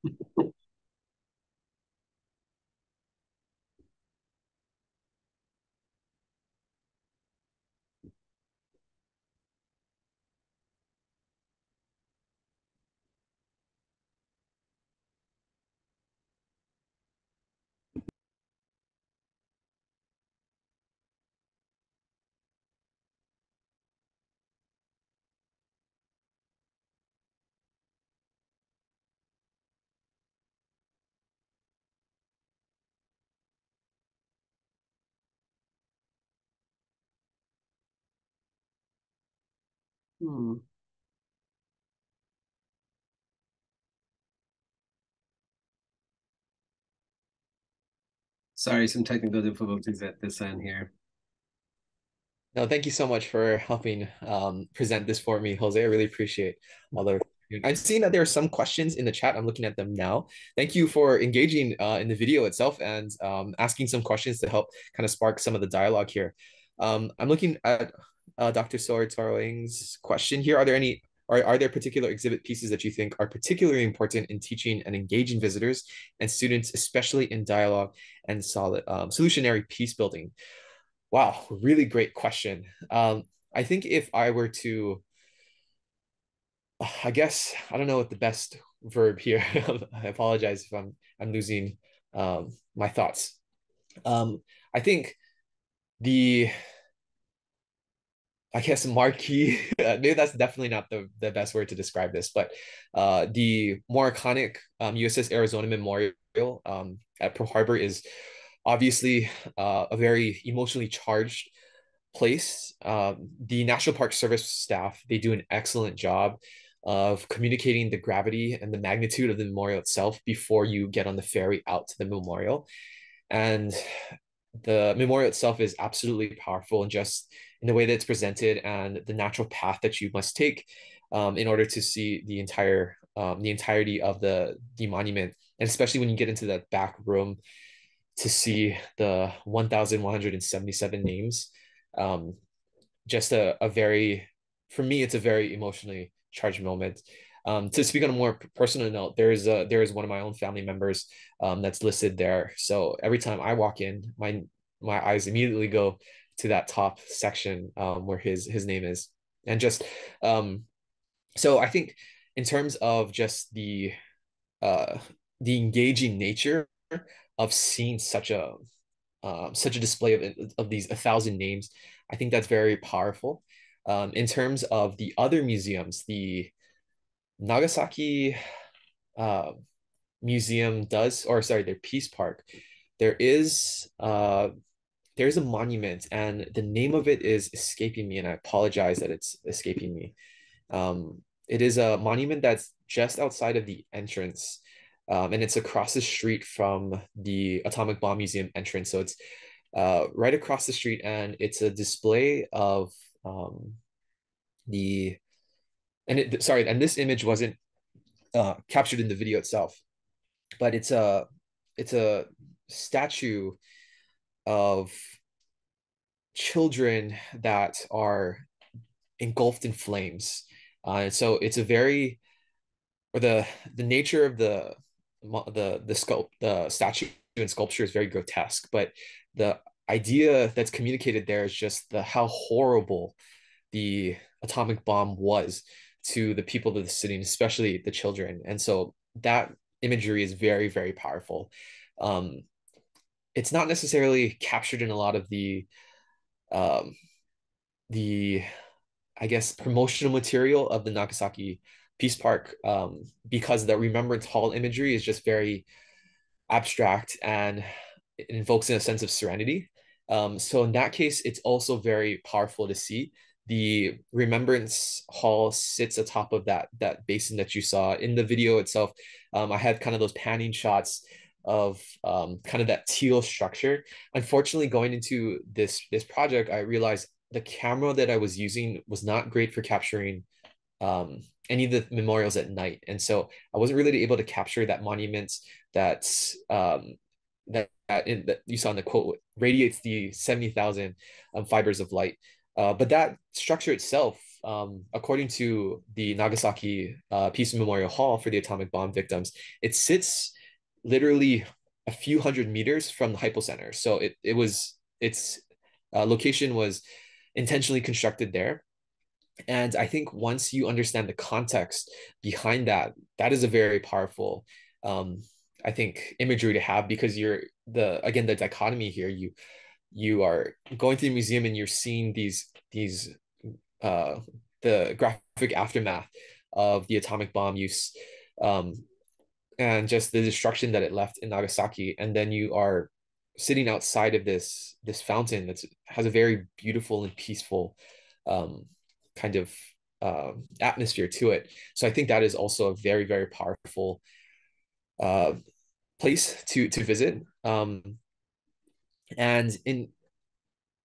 *laughs* Hmm. Sorry, some technical difficulties at this end here. No, thank you so much for helping um, present this for me, Jose. I really appreciate all the. I'm seeing that there are some questions in the chat. I'm looking at them now. Thank you for engaging uh, in the video itself and um, asking some questions to help kind of spark some of the dialogue here. Um, I'm looking at uh, Dr. Soetoro-Ng's question here. Are there any are, are there particular exhibit pieces that you think are particularly important in teaching and engaging visitors and students, especially in dialogue and solid um, solutionary peace building? Wow, really great question. Um, I think if I were to, I guess I don't know what the best verb here. *laughs* I apologize if I'm I'm losing um, my thoughts. Um, I think the I guess marquee. *laughs* maybe that's definitely not the, the best word to describe this, but uh, the more iconic um, USS Arizona Memorial um, at Pearl Harbor is obviously uh, a very emotionally charged place. Um, the National Park Service staff they do an excellent job of communicating the gravity and the magnitude of the memorial itself before you get on the ferry out to the memorial, and the memorial itself is absolutely powerful and just in the way that it's presented and the natural path that you must take um, in order to see the entire um, the entirety of the the monument. And especially when you get into that back room to see the 1177 names um, just a, a very for me it's a very emotionally charged moment. Um, to speak on a more personal note there is a there is one of my own family members um, that's listed there. So every time i walk in my my eyes immediately go to that top section um, where his his name is. And just um so i think in terms of just the uh the engaging nature of seeing such a um, such a display of, of these a thousand names i think that's very powerful. Um, in terms of the other museums the nagasaki uh, museum does or sorry their peace park there is uh, there's a monument and the name of it is escaping me and i apologize that it's escaping me. Um, it is a monument that's just outside of the entrance um, and it's across the street from the atomic bomb museum entrance. So it's uh, right across the street and it's a display of um, the and it sorry and this image wasn't uh, captured in the video itself but it's a it's a statue of children that are engulfed in flames. Uh, and so it's a very, or the the nature of the the the sculpt the statue and sculpture is very grotesque, but the idea that's communicated there is just the how horrible the atomic bomb was to the people of the city, especially the children. And so that imagery is very very powerful. Um, it's not necessarily captured in a lot of the um, the I guess promotional material of the Nagasaki Peace Park um, because the Remembrance Hall imagery is just very abstract and invokes in a sense of serenity. Um, so in that case, it's also very powerful to see. The Remembrance Hall sits atop of that that basin that you saw in the video itself. Um, I had kind of those panning shots of um, kind of that teal structure. Unfortunately, going into this this project, I realized the camera that I was using was not great for capturing um, any of the memorials at night, and so I wasn't really able to capture that monument that um, that, that, in, that you saw in the quote radiates the seventy thousand um, fibers of light. Uh, but that structure itself, um, according to the Nagasaki uh, Peace Memorial Hall for the atomic bomb victims, it sits literally a few hundred meters from the hypocenter. So it, it was its uh, location was intentionally constructed there. And I think once you understand the context behind that, that is a very powerful, um, I think, imagery to have because you're the again the dichotomy here. You you are going to the museum and you're seeing these these uh, the graphic aftermath of the atomic bomb use um, and just the destruction that it left in Nagasaki. And then you are sitting outside of this this fountain that has a very beautiful and peaceful um, kind of um, atmosphere to it. So I think that is also a very very powerful uh, place to to visit. Um, and in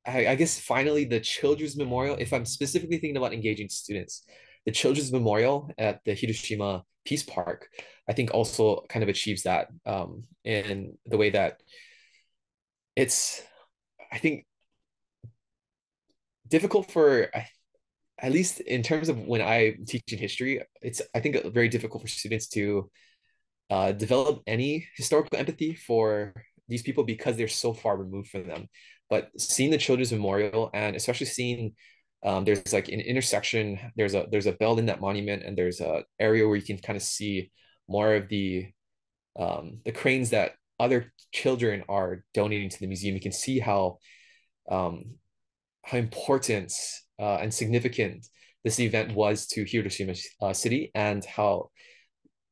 I, I guess finally the Children's Memorial. If I'm specifically thinking about engaging students, the Children's Memorial at the Hiroshima Peace Park, I think also kind of achieves that um, in the way that it's, I think, difficult for at least in terms of when I teach in history, it's I think very difficult for students to uh, develop any historical empathy for these people because they're so far removed from them. But seeing the Children's Memorial and especially seeing um, there's like an intersection, there's a there's a bell in that monument, and there's a area where you can kind of see more of the um, the cranes that other children are donating to the museum. You can see how um, how important uh, and significant this event was to Hiroshima uh, city and how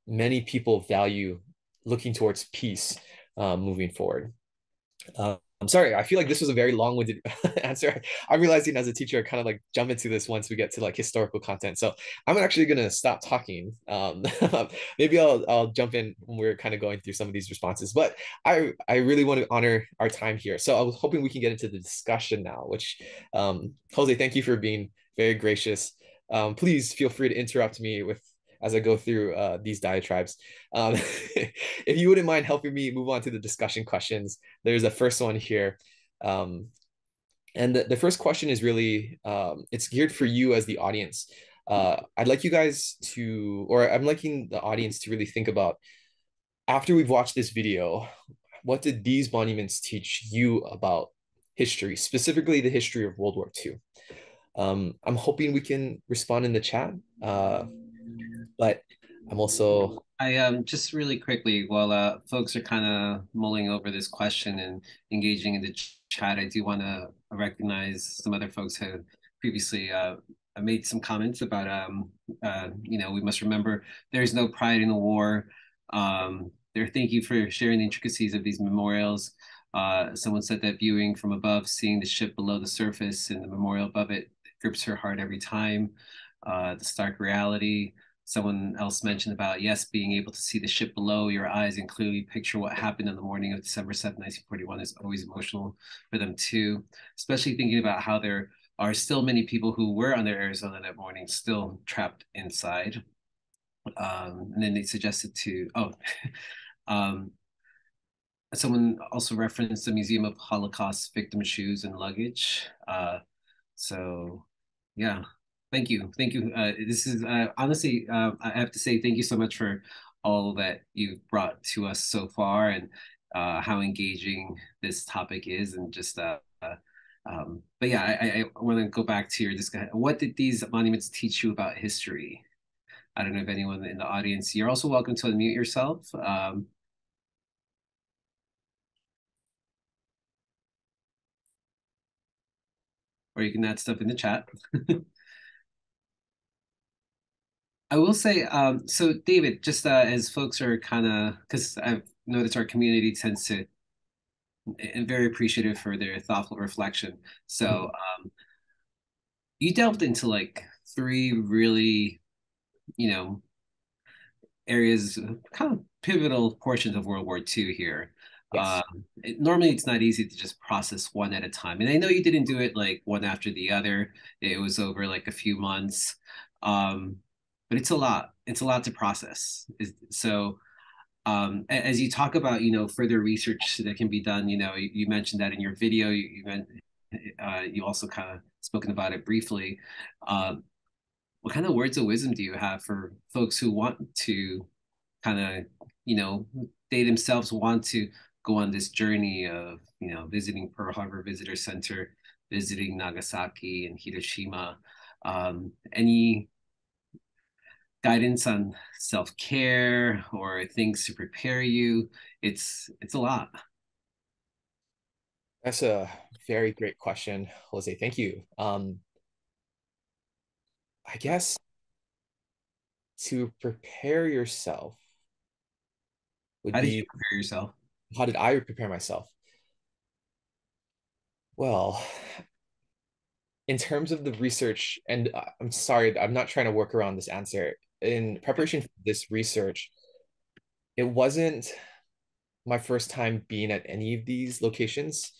many people value looking towards peace uh, moving forward. I'm sorry, I feel like this was a very long-winded *laughs* answer. I'm realizing as a teacher, I kind of like jump into this once we get to like historical content. So I'm actually gonna stop talking. Um, *laughs* maybe I'll I'll jump in when we're kind of going through some of these responses. But I I really want to honor our time here. So I was hoping we can get into the discussion now. Which um, Jose, thank you for being very gracious. Um, please feel free to interrupt me with as I go through uh, these diatribes. Um, *laughs* if you wouldn't mind helping me move on to the discussion questions, there's a first one here. Um, and the, the first question is really, um, it's geared for you as the audience. Uh, I'd like you guys to, or I'm liking the audience to really think about, after we've watched this video, what did these monuments teach you about history, specifically the history of World War II? Um, I'm hoping we can respond in the chat. Uh, but I'm also I um just really quickly while uh folks are kind of mulling over this question and engaging in the ch chat, I do want to recognize some other folks who previously uh made some comments about um uh you know we must remember there is no pride in the war. Um, there thank you for sharing the intricacies of these memorials. Uh, someone said that viewing from above, seeing the ship below the surface and the memorial above it grips her heart every time. Uh, the stark reality someone else mentioned about yes being able to see the ship below your eyes and clearly picture what happened on the morning of december 7 1941 is always emotional for them too especially thinking about how there are still many people who were on their arizona that morning still trapped inside. Um, and then they suggested to oh *laughs* um, someone also referenced the museum of holocaust victim shoes and luggage. Uh, so yeah Thank you. Thank you. Uh, this is uh, honestly, uh, I have to say thank you so much for all that you've brought to us so far and uh, how engaging this topic is and just uh, uh, um, but yeah, I, I want to go back to your discussion. What did these monuments teach you about history? I don't know if anyone in the audience, you're also welcome to unmute yourself. Um, or you can add stuff in the chat. *laughs* I will say, um, so David, just uh, as folks are kind of, because I've noticed our community tends to, and very appreciative for their thoughtful reflection. So mm-hmm. um, you delved into like three really, you know, areas, kind of pivotal portions of World War II here. Yes. Um, it, normally, it's not easy to just process one at a time. And I know you didn't do it like one after the other. It was over like a few months. Um, but it's a lot. It's a lot to process. So um, as you talk about, you know, further research that can be done, you know, you, mentioned that in your video. You you, meant, uh, you also kind of spoken about it briefly. Uh, what kind of words of wisdom do you have for folks who want to kind of, you know, they themselves want to go on this journey of, you know, visiting Pearl Harbor Visitor Center, visiting Nagasaki and Hiroshima? Um, any guidance on self-care or things to prepare you it's it's a lot. That's a very great question jose. Thank you. Um i guess to prepare yourself how did you prepare yourself? How did i prepare myself? Well in terms of the research, and I'm sorry, I'm not trying to work around this answer. In preparation for this research, it wasn't my first time being at any of these locations.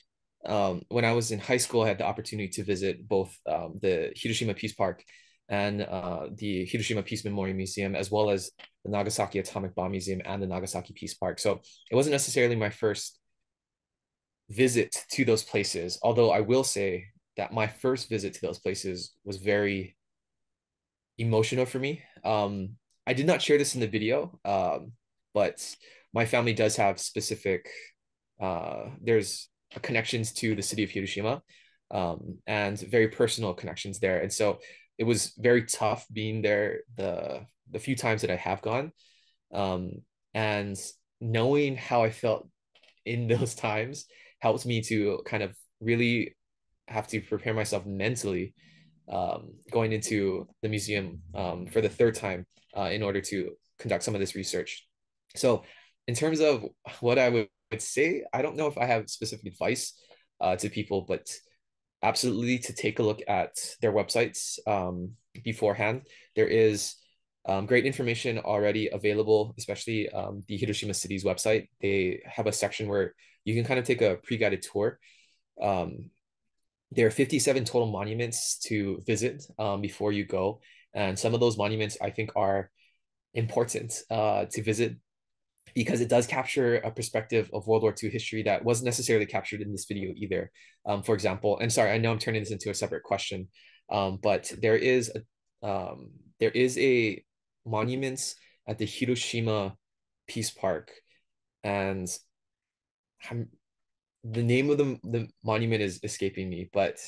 Um, when I was in high school, I had the opportunity to visit both um, the Hiroshima Peace Park and uh, the Hiroshima Peace Memorial Museum, as well as the Nagasaki Atomic Bomb Museum and the Nagasaki Peace Park. So it wasn't necessarily my first visit to those places, although I will say that my first visit to those places was very emotional for me. Um, I did not share this in the video, um, but my family does have specific, uh, there's connections to the city of Hiroshima um, and very personal connections there. And so it was very tough being there the the few times that I have gone, um, and knowing how I felt in *laughs* those times helps me to kind of really have to prepare myself mentally um, going into the museum um, for the third time uh, in order to conduct some of this research. So, in terms of what I would say, I don't know if I have specific advice uh, to people, but absolutely to take a look at their websites um, beforehand. There is um, great information already available, especially um, the Hiroshima City's website. They have a section where you can kind of take a pre-guided tour. Um, there are 57 total monuments to visit um, before you go. And some of those monuments I think are important uh, to visit because it does capture a perspective of World War II history that wasn't necessarily captured in this video either. Um, for example, and sorry, I know I'm turning this into a separate question, um, but there is a um, there is a monument at the Hiroshima Peace Park, and I'm, the name of the the monument is escaping me, but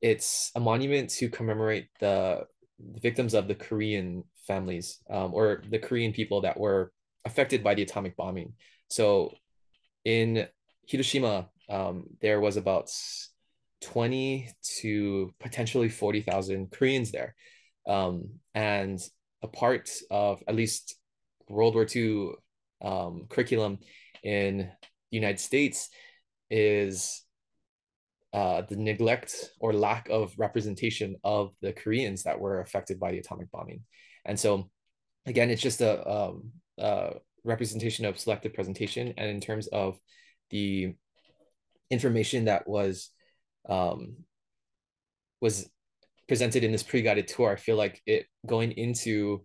it's a monument to commemorate the, victims of the Korean families um, or the Korean people that were affected by the atomic bombing. So in Hiroshima, um, there was about 20 to potentially 40,000 Koreans there. Um, and a part of at least World War II um, curriculum in the United States is uh, the neglect or lack of representation of the Koreans that were affected by the atomic bombing. And so, again, it's just a, uh, representation of selective presentation and in terms of the information that was um, was presented in this pre-guided tour i feel like it going into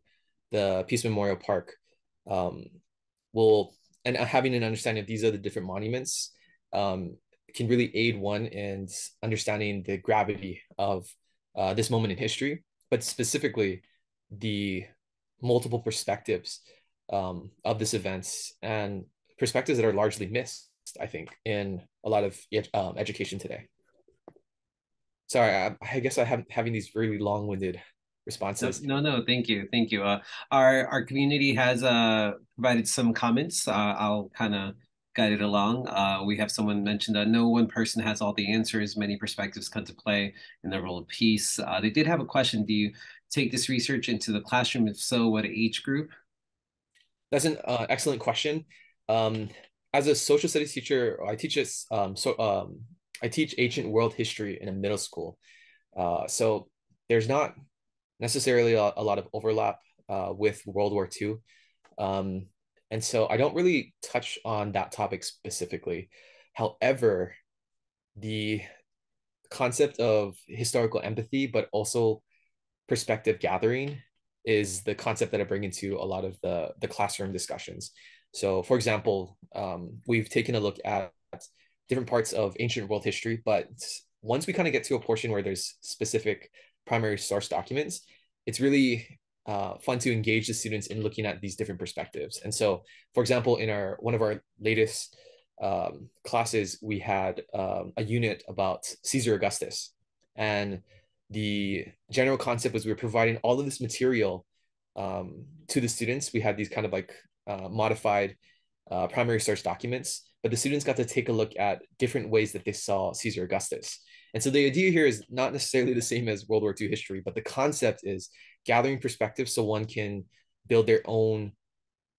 the peace memorial park um, will and having an understanding of these are the different monuments um, can really aid one in understanding the gravity of uh, this moment in history but specifically the multiple perspectives um, of this event and perspectives that are largely missed, I think, in a lot of um, education today. Sorry, I, I guess I have having these really long-winded responses. No, no, thank you, thank you. Uh, our our community has uh, provided some comments. Uh, I'll kind of guide it along. Uh, we have someone mentioned that no one person has all the answers. Many perspectives come to play in the role of peace. Uh, they did have a question. Do you take this research into the classroom? If so, what age group? That's an uh, excellent question. Um, as a social studies teacher, I teach this. Um, so um, I teach ancient world history in a middle school. Uh, so there's not necessarily a, a lot of overlap uh, with World War II. Um, and so I don't really touch on that topic specifically. However, the concept of historical empathy, but also perspective gathering is the concept that I bring into a lot of the, the classroom discussions. So, for example, um, we've taken a look at different parts of ancient world history, but once we kind of get to a portion where there's specific primary source documents, it's really uh, fun to engage the students in looking at these different perspectives. And so, for example, in our one of our latest um, classes, we had um, a unit about Caesar Augustus, and the general concept was we were providing all of this material um, to the students. We had these kind of like uh, modified uh, primary source documents, but the students got to take a look at different ways that they saw Caesar Augustus. And so the idea here is not necessarily the same as World War II history, but the concept is gathering perspective so one can build their own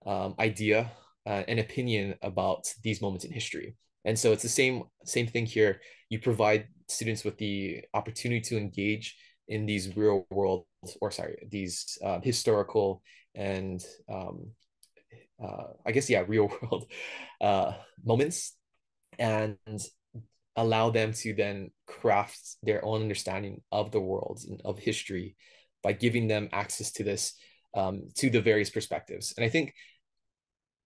um, idea uh, and opinion about these moments in history. And so it's the same same thing here. You provide students with the opportunity to engage in these real world or sorry these uh, historical and um, uh, I guess yeah real *laughs* world uh, moments and allow them to then craft their own understanding of the world and of history by giving them access to this um, to the various perspectives. And I think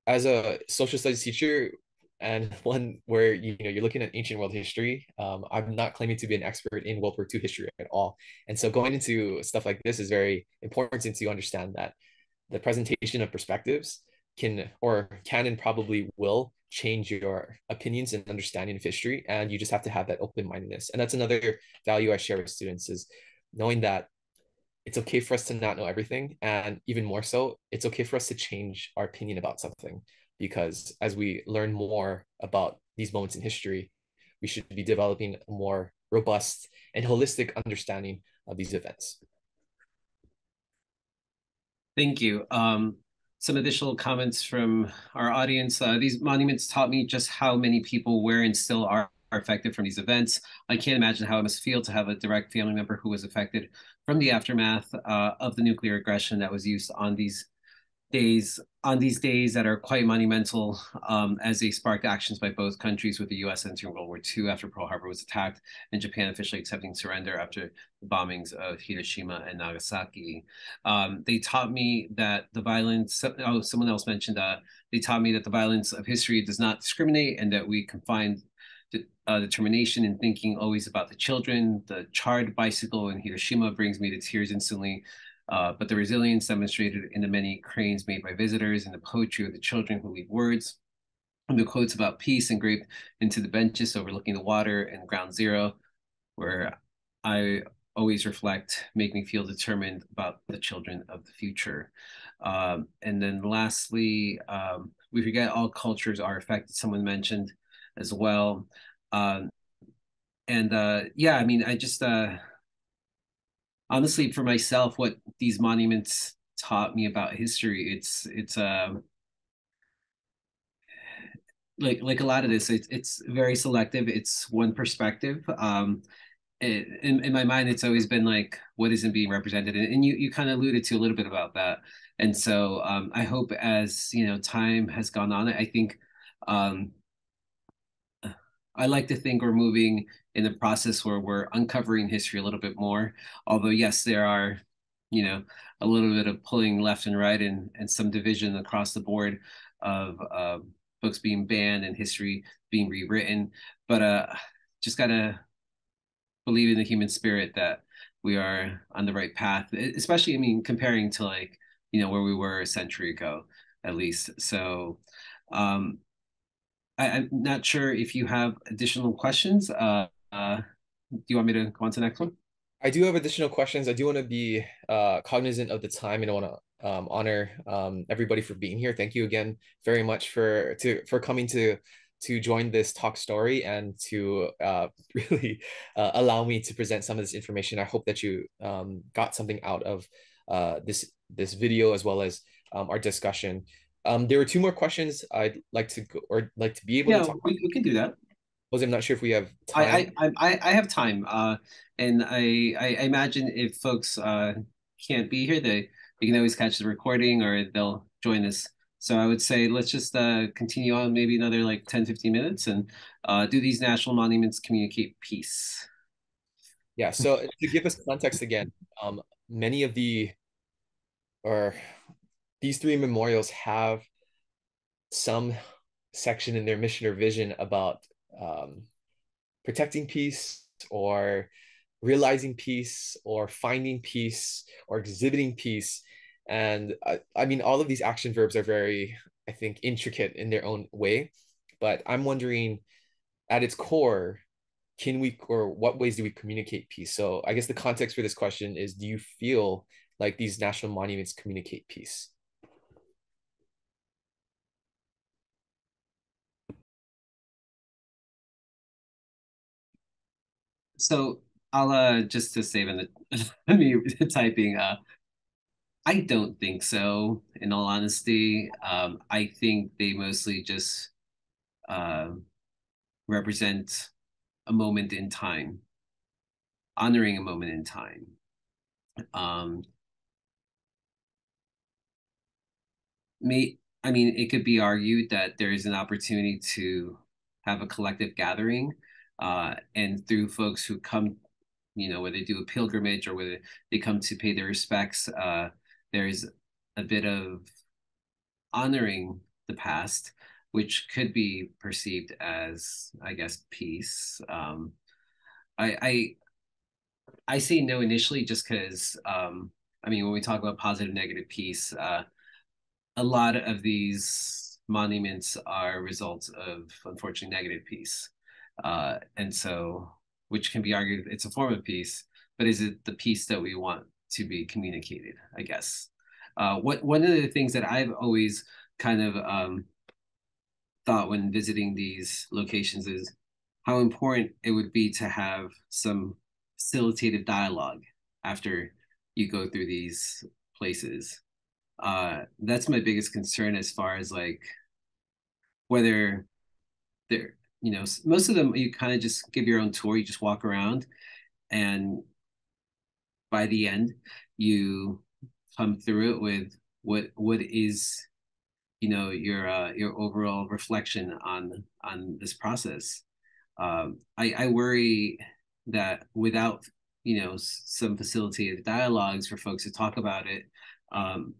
as a social studies teacher and *laughs* one where you know you're looking at ancient world history um, i'm not claiming to be an expert in world war ii history at all. And so going into stuff like this is very important to understand that the presentation of perspectives can or can and probably will change your opinions and understanding of history and you just have to have that open-mindedness. And that's another value i share with students is knowing that it's okay for us to not know everything and even more so it's okay for us to change our opinion about something. Because as we learn more about these moments in history we should be developing a more robust and holistic understanding of these events. Thank you. Um, some additional comments from our audience uh, these monuments taught me just how many people were and still are affected from these events. I can't imagine how it must feel to have a direct family member who was affected from the aftermath uh, of the nuclear aggression that was used on these days on these days that are quite monumental um, as they sparked actions by both countries with the US entering World War II after Pearl Harbor was attacked and Japan officially accepting surrender after the bombings of Hiroshima and Nagasaki. Um, they taught me that the violence, oh, someone else mentioned that they taught me that the violence of history does not discriminate and that we can find uh, determination in thinking always about the children. The charred bicycle in Hiroshima brings me to tears instantly. Uh, but the resilience demonstrated in the many cranes made by visitors and the poetry of the children who leave words and the quotes about peace engraved into the benches overlooking the water and ground zero, where I always reflect, make me feel determined about the children of the future. Um, and then lastly, um, we forget all cultures are affected. Someone mentioned as well. Um, and uh, yeah, I mean, I just uh, honestly for myself, what these monuments taught me about history, it's it's um, like like a lot of this, it's it's very selective. It's one perspective. Um, it, in in my mind, it's always been like what isn't being represented, and, and you you kind of alluded to a little bit about that. And so um, I hope as you know time has gone on, I think um, I like to think we're moving in the process where we're uncovering history a little bit more. Although, yes, there are, you know, a little bit of pulling left and right and, and some division across the board of uh, books being banned and history being rewritten. But uh, just got to believe in the human spirit that we are on the right path, especially, I mean, comparing to like, you know, where we were a century ago, at least. So, um, I, am not sure if you have additional questions. Uh, uh, do you want me to go on to the next one? I do have additional questions. I do want to be uh, cognizant of the time and I want to um, honor um, everybody for being here. Thank you again very much for to for coming to to join this talk story and to uh, *laughs* really uh, allow me to present some of this information. I hope that you um, got something out of uh, this this video as well as um, our discussion. Um, there were two more questions I'd like to go, or like to be able yeah, to talk. We, we can do that. Was I'm not sure if we have time. I I I, have time. Uh, and I, I imagine if folks uh can't be here, they they can always catch the recording or they'll join us. So I would say let's just uh, continue on maybe another like 10, 15 minutes and uh, do these national monuments communicate peace? Yeah, so to give us context again, um, many of the, or these three memorials have some section in their mission or vision about um, protecting peace or realizing peace or finding peace or exhibiting peace. And I, I mean all of these action verbs are very i think intricate in their own way. But i'm wondering at its core can we or what ways do we communicate peace? So i guess the context for this question is do you feel like these national monuments communicate peace so I'll uh just to save in the *laughs* me typing uh I don't think so in all honesty um I think they mostly just uh represent a moment in time honoring a moment in time. Um, may I mean, it could be argued that there is an opportunity to have a collective gathering, uh, and through folks who come, you know, whether they do a pilgrimage or whether they come to pay their respects, uh, there's a bit of honoring the past, which could be perceived as, I guess, peace. Um, I, I I say no initially just because um, I mean when we talk about positive negative peace, uh, a lot of these monuments are results of unfortunately negative peace, uh, and so which can be argued it's a form of peace, but is it the peace that we want to be communicated? I guess. Uh, what one of the things that I've always kind of um, thought when visiting these locations is how important it would be to have some facilitated dialogue after you go through these places. Uh, that's my biggest concern as far as like whether they're, you know, most of them you kind of just give your own tour, you just walk around, and by the end, you come through it with what what is you know your uh, your overall reflection on on this process. Um, I, I worry that without you know some facilitated dialogues for folks to talk about it um,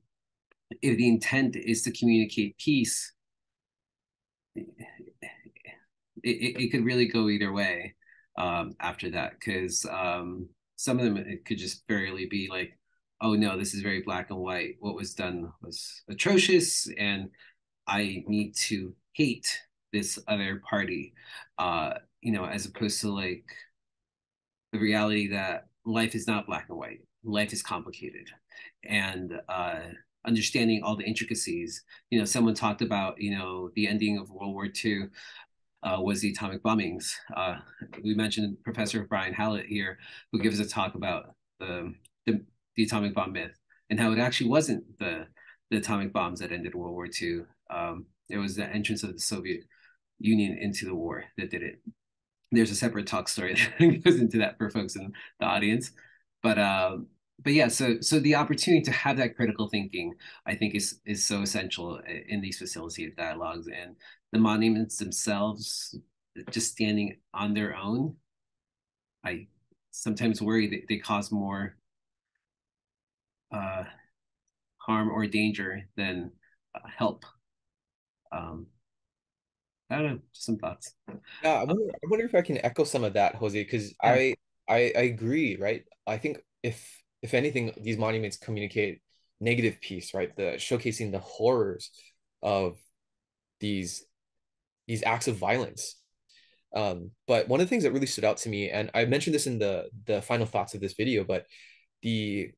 if the intent is to communicate peace it, it, could really go either way um, after that because um, some of them it could just barely be like oh no this is very black and white. What was done was atrocious and i need to hate this other party. Uh you know as opposed to like the reality that life is not black and white. Life is complicated. And uh understanding all the intricacies. You know someone talked about you know the ending of world war ii uh, was the atomic bombings. Uh, we mentioned professor brian hallett here who gives a talk about the, the, the atomic bomb myth and how it actually wasn't the the atomic bombs that ended world war ii um, it was the entrance of the soviet Union into the war that did it. There's a separate talk story *laughs* that goes into that for folks in the audience, but um, but yeah, so so the opportunity to have that critical thinking, I think, is is so essential in these facilitated dialogues and the monuments themselves, just standing on their own. I sometimes worry that they cause more uh, harm or danger than uh, help. Um, I don't know, some thoughts. Yeah, I wonder, I wonder if I can echo some of that, Jose, because yeah. I, I I agree, right? I think if if anything, these monuments communicate negative peace, right? The showcasing the horrors of these these acts of violence. Um, but one of the things that really stood out to me, and I mentioned this in the the final thoughts of this video, but the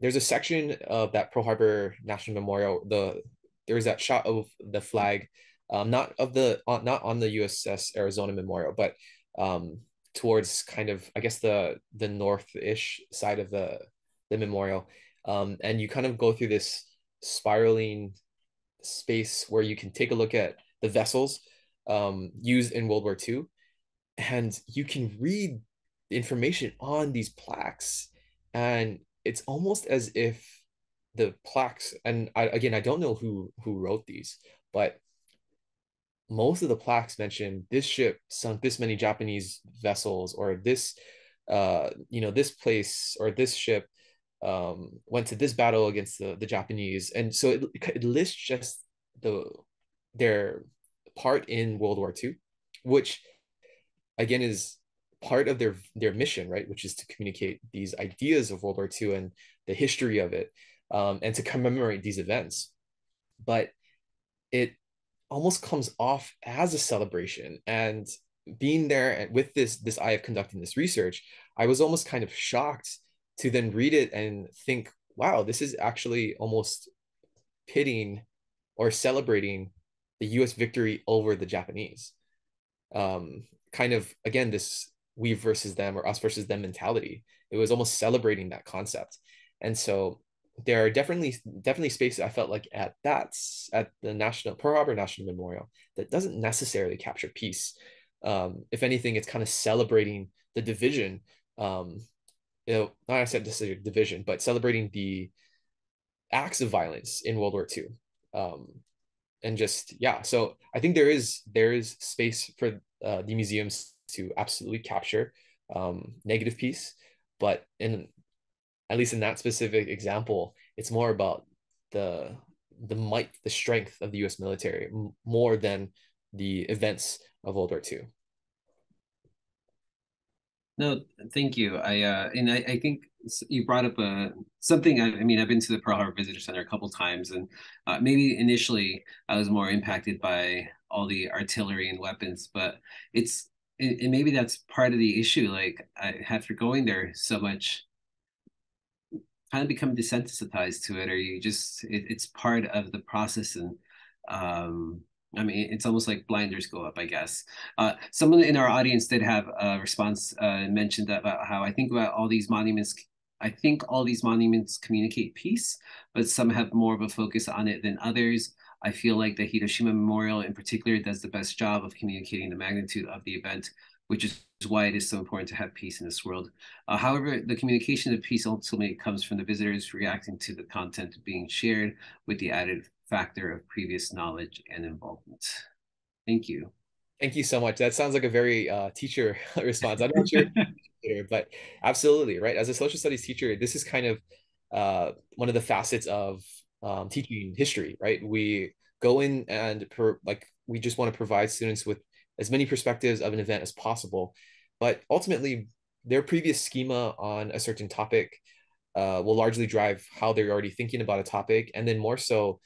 there's a section of that Pearl Harbor National Memorial. The there's that shot of the flag um, not of the uh, not on the USS Arizona Memorial, but um, towards kind of I guess the the north-ish side of the the memorial, um, and you kind of go through this spiraling space where you can take a look at the vessels um, used in World War II, and you can read the information on these plaques, and it's almost as if the plaques and I, again I don't know who who wrote these, but most of the plaques mention this ship sunk this many Japanese vessels or this uh you know this place or this ship um went to this battle against the, the Japanese. And so it, it lists just the their part in World War II which again is part of their their mission right? Which is to communicate these ideas of World War II and the history of it um, and to commemorate these events. But it almost comes off as a celebration. And being there with this this eye of conducting this research i was almost kind of shocked to then read it and think wow this is actually almost pitting or celebrating the us victory over the japanese. Um, kind of again this we versus them or us versus them mentality. It was almost celebrating that concept. And so there are definitely definitely spaces I felt like at that at the National Pearl Harbor National Memorial that doesn't necessarily capture peace. Um, if anything, it's kind of celebrating the division um, you know, not I said this is a division, but celebrating the acts of violence in World War II. Um, and just yeah, so I think there is there is space for uh, the museums to absolutely capture um, negative peace, but in at least in that specific example, it's more about the the might, the strength of the U.S. military more than the events of World War II. No, thank you. I uh, and I, I think you brought up a uh, something. I, I, mean, I've been to the Pearl Harbor Visitor Center a couple times, and uh, maybe initially I was more impacted by all the artillery and weapons, but it's and, and maybe that's part of the issue. Like I, after going there so much, kind of become desensitized to it, or you just it, it's part of the process, and um, I mean, it's almost like blinders go up, I guess. Uh, someone in our audience did have a response uh, mentioned about how I think about all these monuments. I think all these monuments communicate peace, but some have more of a focus on it than others. I feel like the Hiroshima Memorial in particular does the best job of communicating the magnitude of the event, which is why it is so important to have peace in this world. Uh, however, the communication of peace ultimately comes from the visitors reacting to the content being shared with the added factor of previous knowledge and involvement. Thank you. Thank you so much. That sounds like a very uh, teacher *laughs* response. I'm not sure, *laughs* but absolutely right. As a social studies teacher, this is kind of uh, one of the facets of um, teaching history. Right? We go in and per, like we just want to provide students with as many perspectives of an event as possible, but ultimately their previous schema on a certain topic uh, will largely drive how they're already thinking about a topic, and then more so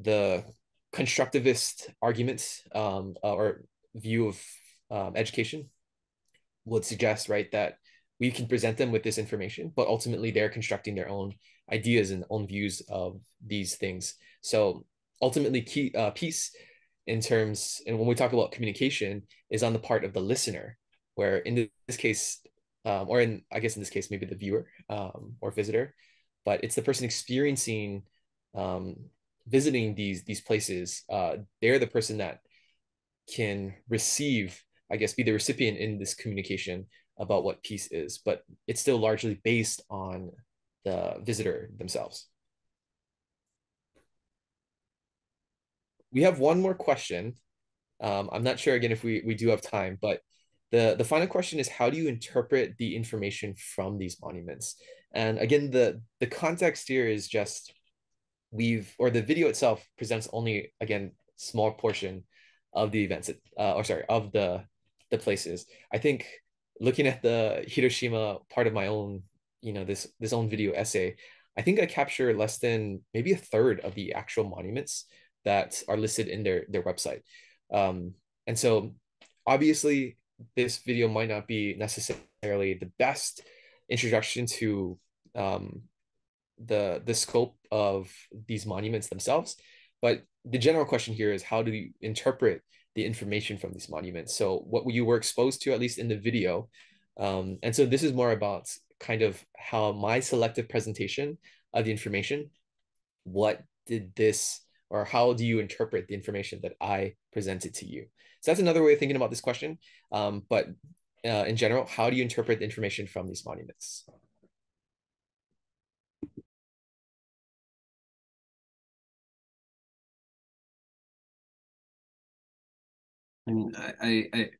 the constructivist arguments um, uh, or view of um, education would suggest, right, that we can present them with this information, but ultimately they're constructing their own ideas and own views of these things. So ultimately, key uh, peace in terms, and when we talk about communication, is on the part of the listener, where in this case, um, or in I guess in this case maybe the viewer um, or visitor, but it's the person experiencing um, visiting these these places, uh, they're the person that can receive, I guess, be the recipient in this communication about what peace is, but it's still largely based on the visitor themselves. We have one more question. Um, I'm not sure again if we, we do have time, but the, the final question is how do you interpret the information from these monuments? And again, the, the context here is just we've or the video itself presents only again small portion of the events uh, or sorry of the the places. I think looking at the hiroshima part of my own you know this this own video essay i think i capture less than maybe a third of the actual monuments that are listed in their their website. Um, and so obviously this video might not be necessarily the best introduction to um, the the scope of these monuments themselves but the general question here is how do you interpret the information from these monuments? So what you were exposed to at least in the video um, and so this is more about kind of how my selective presentation of the information what did this or how do you interpret the information that i presented to you? So that's another way of thinking about this question um, but uh, in general how do you interpret the information from these monuments I mean, I, I, I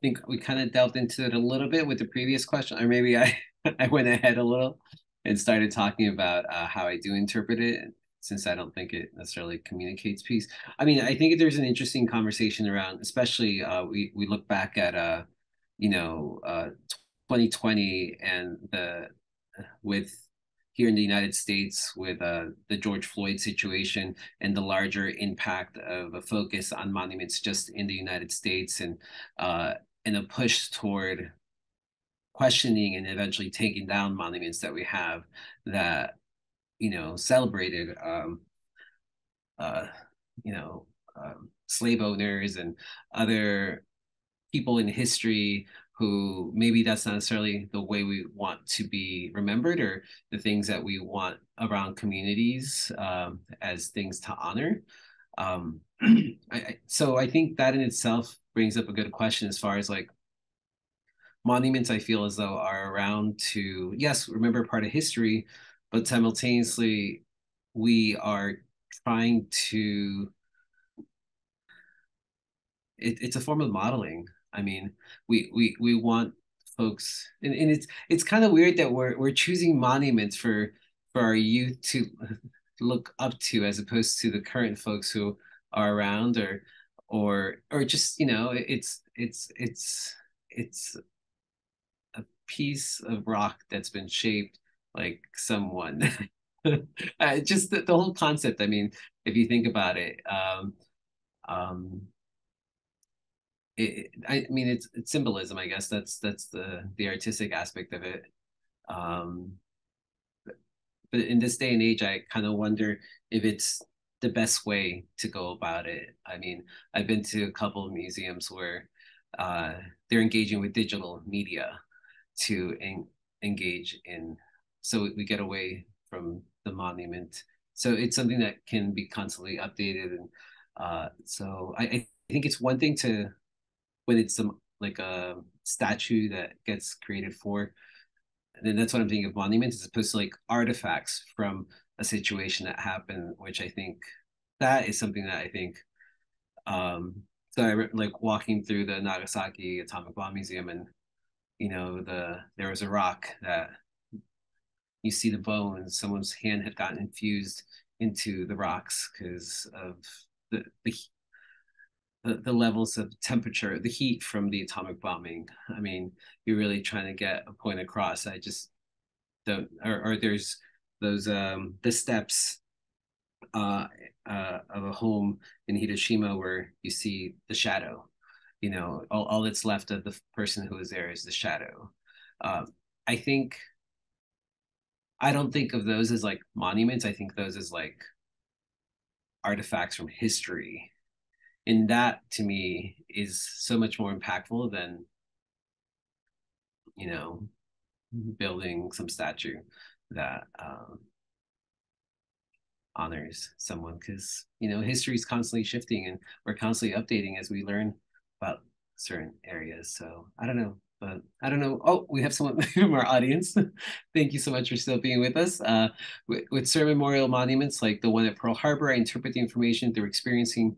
think we kind of delved into it a little bit with the previous question, or maybe I, *laughs* I went ahead a little and started talking about uh, how I do interpret it, since I don't think it necessarily communicates peace. I mean, I think there's an interesting conversation around, especially uh, we we look back at uh, you know, uh, 2020 and the with here in the United States with uh, the George Floyd situation and the larger impact of a focus on monuments just in the United States and uh, and a push toward questioning and eventually taking down monuments that we have that you know celebrated um, uh, you know um, slave owners and other people in history who maybe that's not necessarily the way we want to be remembered or the things that we want around communities um, as things to honor. Um, *clears throat* I, so I think that in itself brings up a good question as far as like, monuments I feel as though are around to yes remember part of history, but simultaneously we are trying to it, it's a form of modeling. I mean, we we we want folks and, and it's it's kind of weird that we're we're choosing monuments for for our youth to *laughs* look up to as opposed to the current folks who are around or or or just you know it's it's it's it's a piece of rock that's been shaped like someone. *laughs* Uh, just the, the whole concept i mean if you think about it um um it, I mean, it's, it's symbolism. I guess that's that's the the artistic aspect of it. Um, but, in this day and age, I kind of wonder if it's the best way to go about it. I mean, I've been to a couple of museums where uh, they're engaging with digital media to en- engage in, so we get away from the monument. So it's something that can be constantly updated, and uh, so I, I think it's one thing to when it's some like a statue that gets created for. And then that's what i'm thinking of monuments as opposed to like artifacts from a situation that happened which i think that is something that i think um so i like walking through the nagasaki atomic bomb museum and you know the there was a rock that you see the bones someone's hand had gotten infused into the rocks because of the, the the, the levels of temperature, the heat from the atomic bombing. I mean, you're really trying to get a point across. I just don't, or, or there's those, um, the steps uh, uh, of a home in Hiroshima where you see the shadow. You know, all, all that's left of the person who was there is the shadow. Uh, I think, I don't think of those as like monuments. I think those as like artifacts from history and that to me is so much more impactful than you know building some statue that um, honors someone. Because you know history is constantly shifting and we're constantly updating as we learn about certain areas. So i don't know but i don't know. Oh we have someone *laughs* from our audience. *laughs* Thank you so much for still being with us. Uh, with, with certain memorial monuments like the one at pearl harbor i interpret the information through experiencing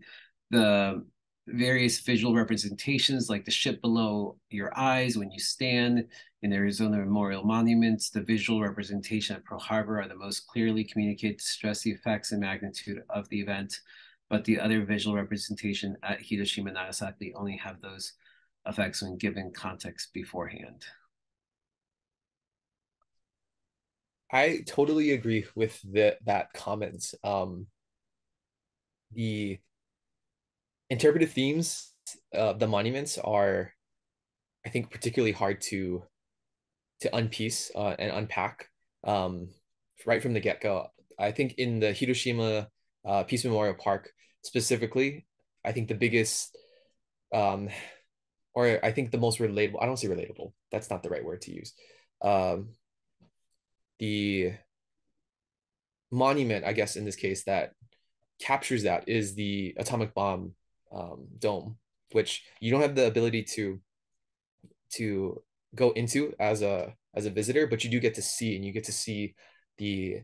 the various visual representations like the ship below your eyes when you stand in the Arizona Memorial Monuments, the visual representation at Pearl Harbor are the most clearly communicated to stress the effects and magnitude of the event, but the other visual representation at Hiroshima and Nagasaki only have those effects when given context beforehand. I totally agree with the, that comment. Um, the interpretive themes of uh, the monuments are, I think, particularly hard to to unpiece uh, and unpack um, right from the get go. I think in the Hiroshima uh, Peace Memorial Park specifically, I think the biggest, um, or I think the most relatable. I don't say relatable. That's not the right word to use. Um, the monument, I guess, in this case, that captures that is the atomic bomb um, dome, which you don't have the ability to to go into as a as a visitor, but you do get to see and you get to see the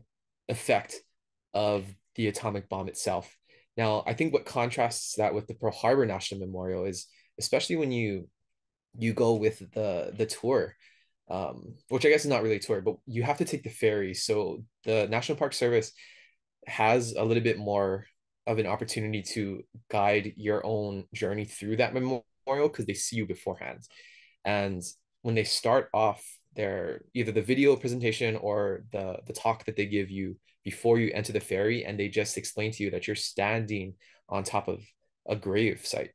effect of the atomic bomb itself. Now, I think what contrasts that with the Pearl Harbor National Memorial is especially when you you go with the the tour, um, which I guess is not really a tour, but you have to take the ferry. So the National Park Service has a little bit more of an opportunity to guide your own journey through that memorial because they see you beforehand. And when they start off their either the video presentation or the the talk that they give you before you enter the ferry and they just explain to you that you're standing on top of a grave site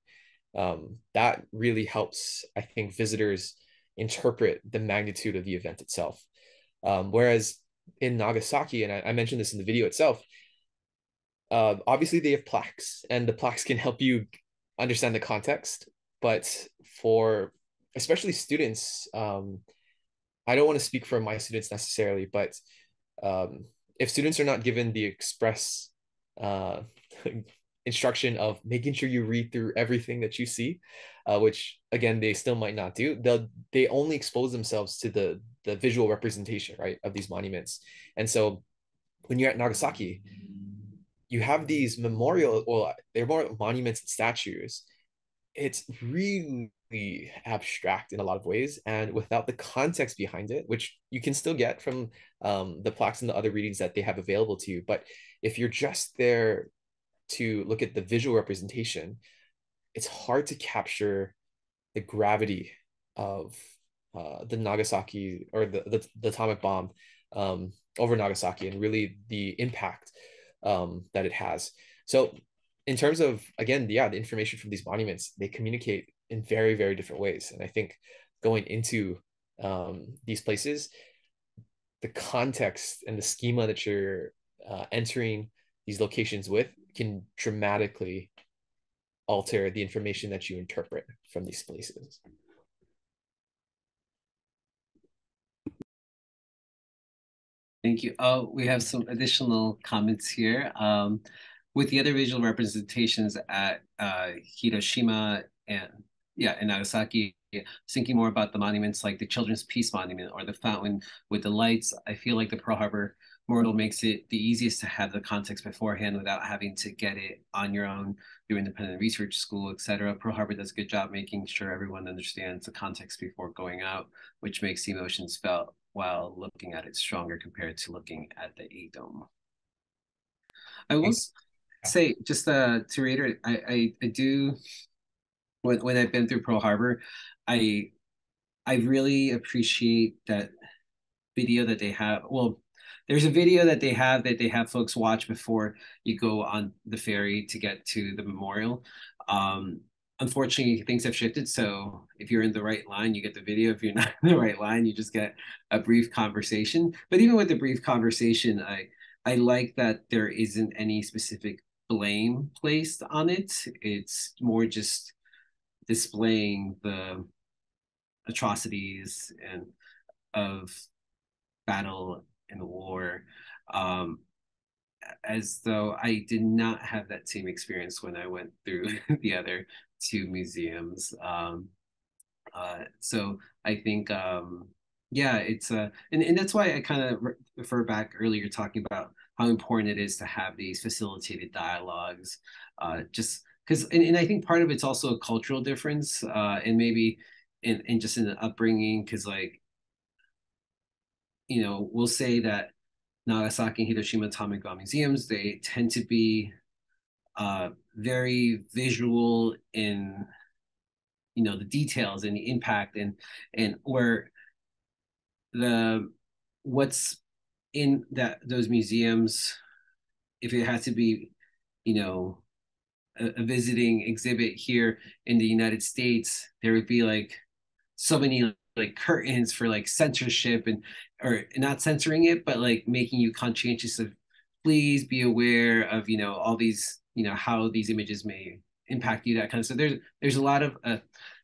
um, that really helps i think visitors interpret the magnitude of the event itself um, whereas in nagasaki and I, I mentioned this in the video itself uh, obviously they have plaques and the plaques can help you understand the context but for especially students um, i don't want to speak for my students necessarily but um, if students are not given the express uh, *laughs* instruction of making sure you read through everything that you see, uh, which again they still might not do. They'll they only expose themselves to the the visual representation right of these monuments, and so when you're at Nagasaki, you have these memorial well they're more monuments and statues. It's really abstract in a lot of ways and without the context behind it which you can still get from um, the plaques and the other readings that they have available to you but if you're just there to look at the visual representation it's hard to capture the gravity of uh, the nagasaki or the, the, the atomic bomb um, over nagasaki and really the impact um, that it has. So in terms of again yeah the information from these monuments they communicate in very very different ways. And i think going into um, these places the context and the schema that you're uh, entering these locations with can dramatically alter the information that you interpret from these places Thank you. Oh, we have some additional comments here. Um, with the other visual representations at uh, Hiroshima and yeah, in Nagasaki, thinking more about the monuments like the Children's Peace Monument or the fountain with the lights. I feel like the Pearl Harbor Memorial makes it the easiest to have the context beforehand without having to get it on your own through independent research school, etc. Pearl Harbor does a good job making sure everyone understands the context before going out, which makes the emotions felt while looking at it stronger compared to looking at the A dome. I will say just uh, to reiterate, I, I, I do when when I've been through Pearl Harbor, I I really appreciate that video that they have. Well, there's a video that they have that they have folks watch before you go on the ferry to get to the memorial. Um, unfortunately, things have shifted. So if you're in the right line, you get the video. If you're *laughs* not in the right line, you just get a brief conversation. But even with the brief conversation, I I like that there isn't any specific blame placed on it. It's more just displaying the atrocities and of battle and the war um, as though I did not have that same experience when I went through *laughs* the other two museums. Um, uh, so I think, um, yeah, it's a, and, and that's why I kind of refer back earlier talking about how important it is to have these facilitated dialogues, uh, just because and, and I think part of it's also a cultural difference, uh, and maybe in, in just in the upbringing, because like you know, we'll say that Nagasaki and Hiroshima atomic bomb museums, they tend to be uh, very visual in you know the details and the impact and and where the what's in that those museums if it has to be you know a, visiting exhibit here in the United States, there would be like so many like curtains for like censorship and or not censoring it, but like making you conscientious of please be aware of you know all these you know how these images may impact you that kind of stuff. There's there's a lot of uh,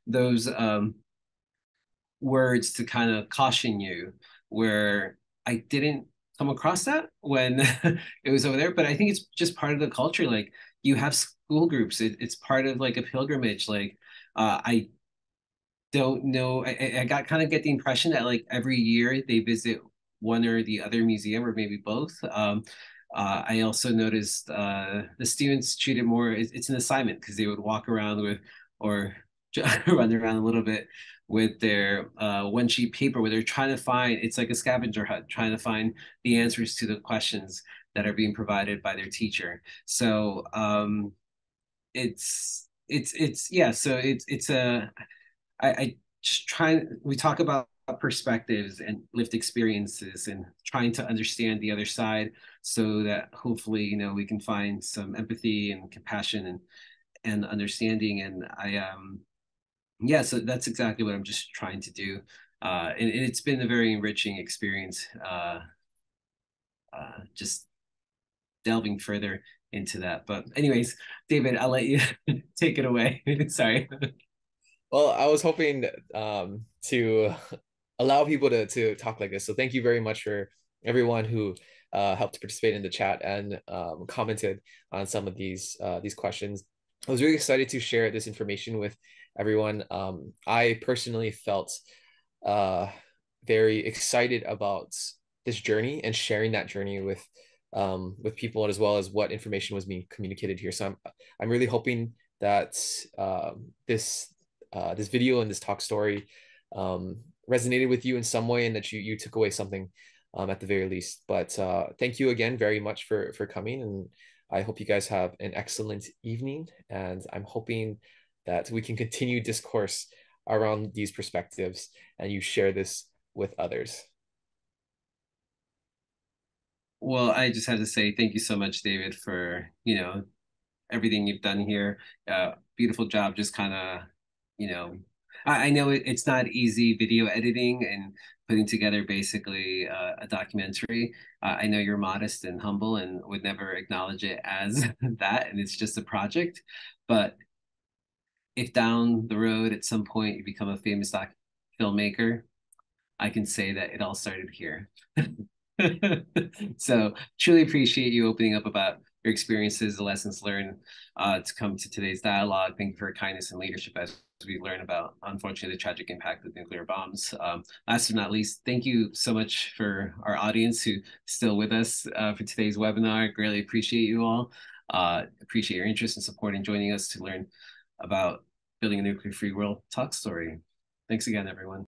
those um, words to kind of caution you where I didn't come across that when *laughs* it was over there, but I think it's just part of the culture. Like you have school groups. It, it's part of like a pilgrimage. Like uh, I don't know. I, I got kind of get the impression that like every year they visit one or the other museum or maybe both. Um, uh, I also noticed uh, the students treat it more. It's, it's an assignment because they would walk around with or *laughs* run around a little bit with their uh, one sheet paper where they're trying to find. It's like a scavenger hunt, trying to find the answers to the questions that are being provided by their teacher. So um, it's it's it's yeah so it's it's a I, I just try we talk about perspectives and lived experiences and trying to understand the other side so that hopefully you know we can find some empathy and compassion and and understanding and i um yeah so that's exactly what i'm just trying to do uh and, and it's been a very enriching experience uh uh just delving further into that. But anyways, David, I'll let you *laughs* take it away. *laughs* Sorry. Well, I was hoping um, to *laughs* allow people to to talk like this. So thank you very much for everyone who uh, helped participate in the chat and um, commented on some of these uh, these questions. I was really excited to share this information with everyone. Um, I personally felt uh, very excited about this journey and sharing that journey with um, with people as well as what information was being communicated here. So I'm I'm really hoping that um, this uh, this video and this talk story um, resonated with you in some way and that you you took away something um, at the very least. But uh, thank you again very much for for coming, and I hope you guys have an excellent evening. And I'm hoping that we can continue discourse around these perspectives, and you share this with others. Well, I just have to say thank you so much, David, for you know everything you've done here. Uh, beautiful job, just kind of you know I, I know it, it's not easy video editing and putting together basically uh, a documentary. Uh, I know you're modest and humble and would never acknowledge it as *laughs* that, and it's just a project. But if down the road at some point you become a famous doc filmmaker, I can say that it all started here. *laughs* so truly appreciate you opening up about your experiences, the lessons learned uh, to come to today's dialogue. Thank you for your kindness and leadership as we learn about, unfortunately, the tragic impact of nuclear bombs. Um, last but not least, thank you so much for our audience who still with us uh, for today's webinar. I Greatly appreciate you all. Uh, appreciate your interest and support in joining us to learn about building a nuclear-free world talk story. Thanks again, everyone.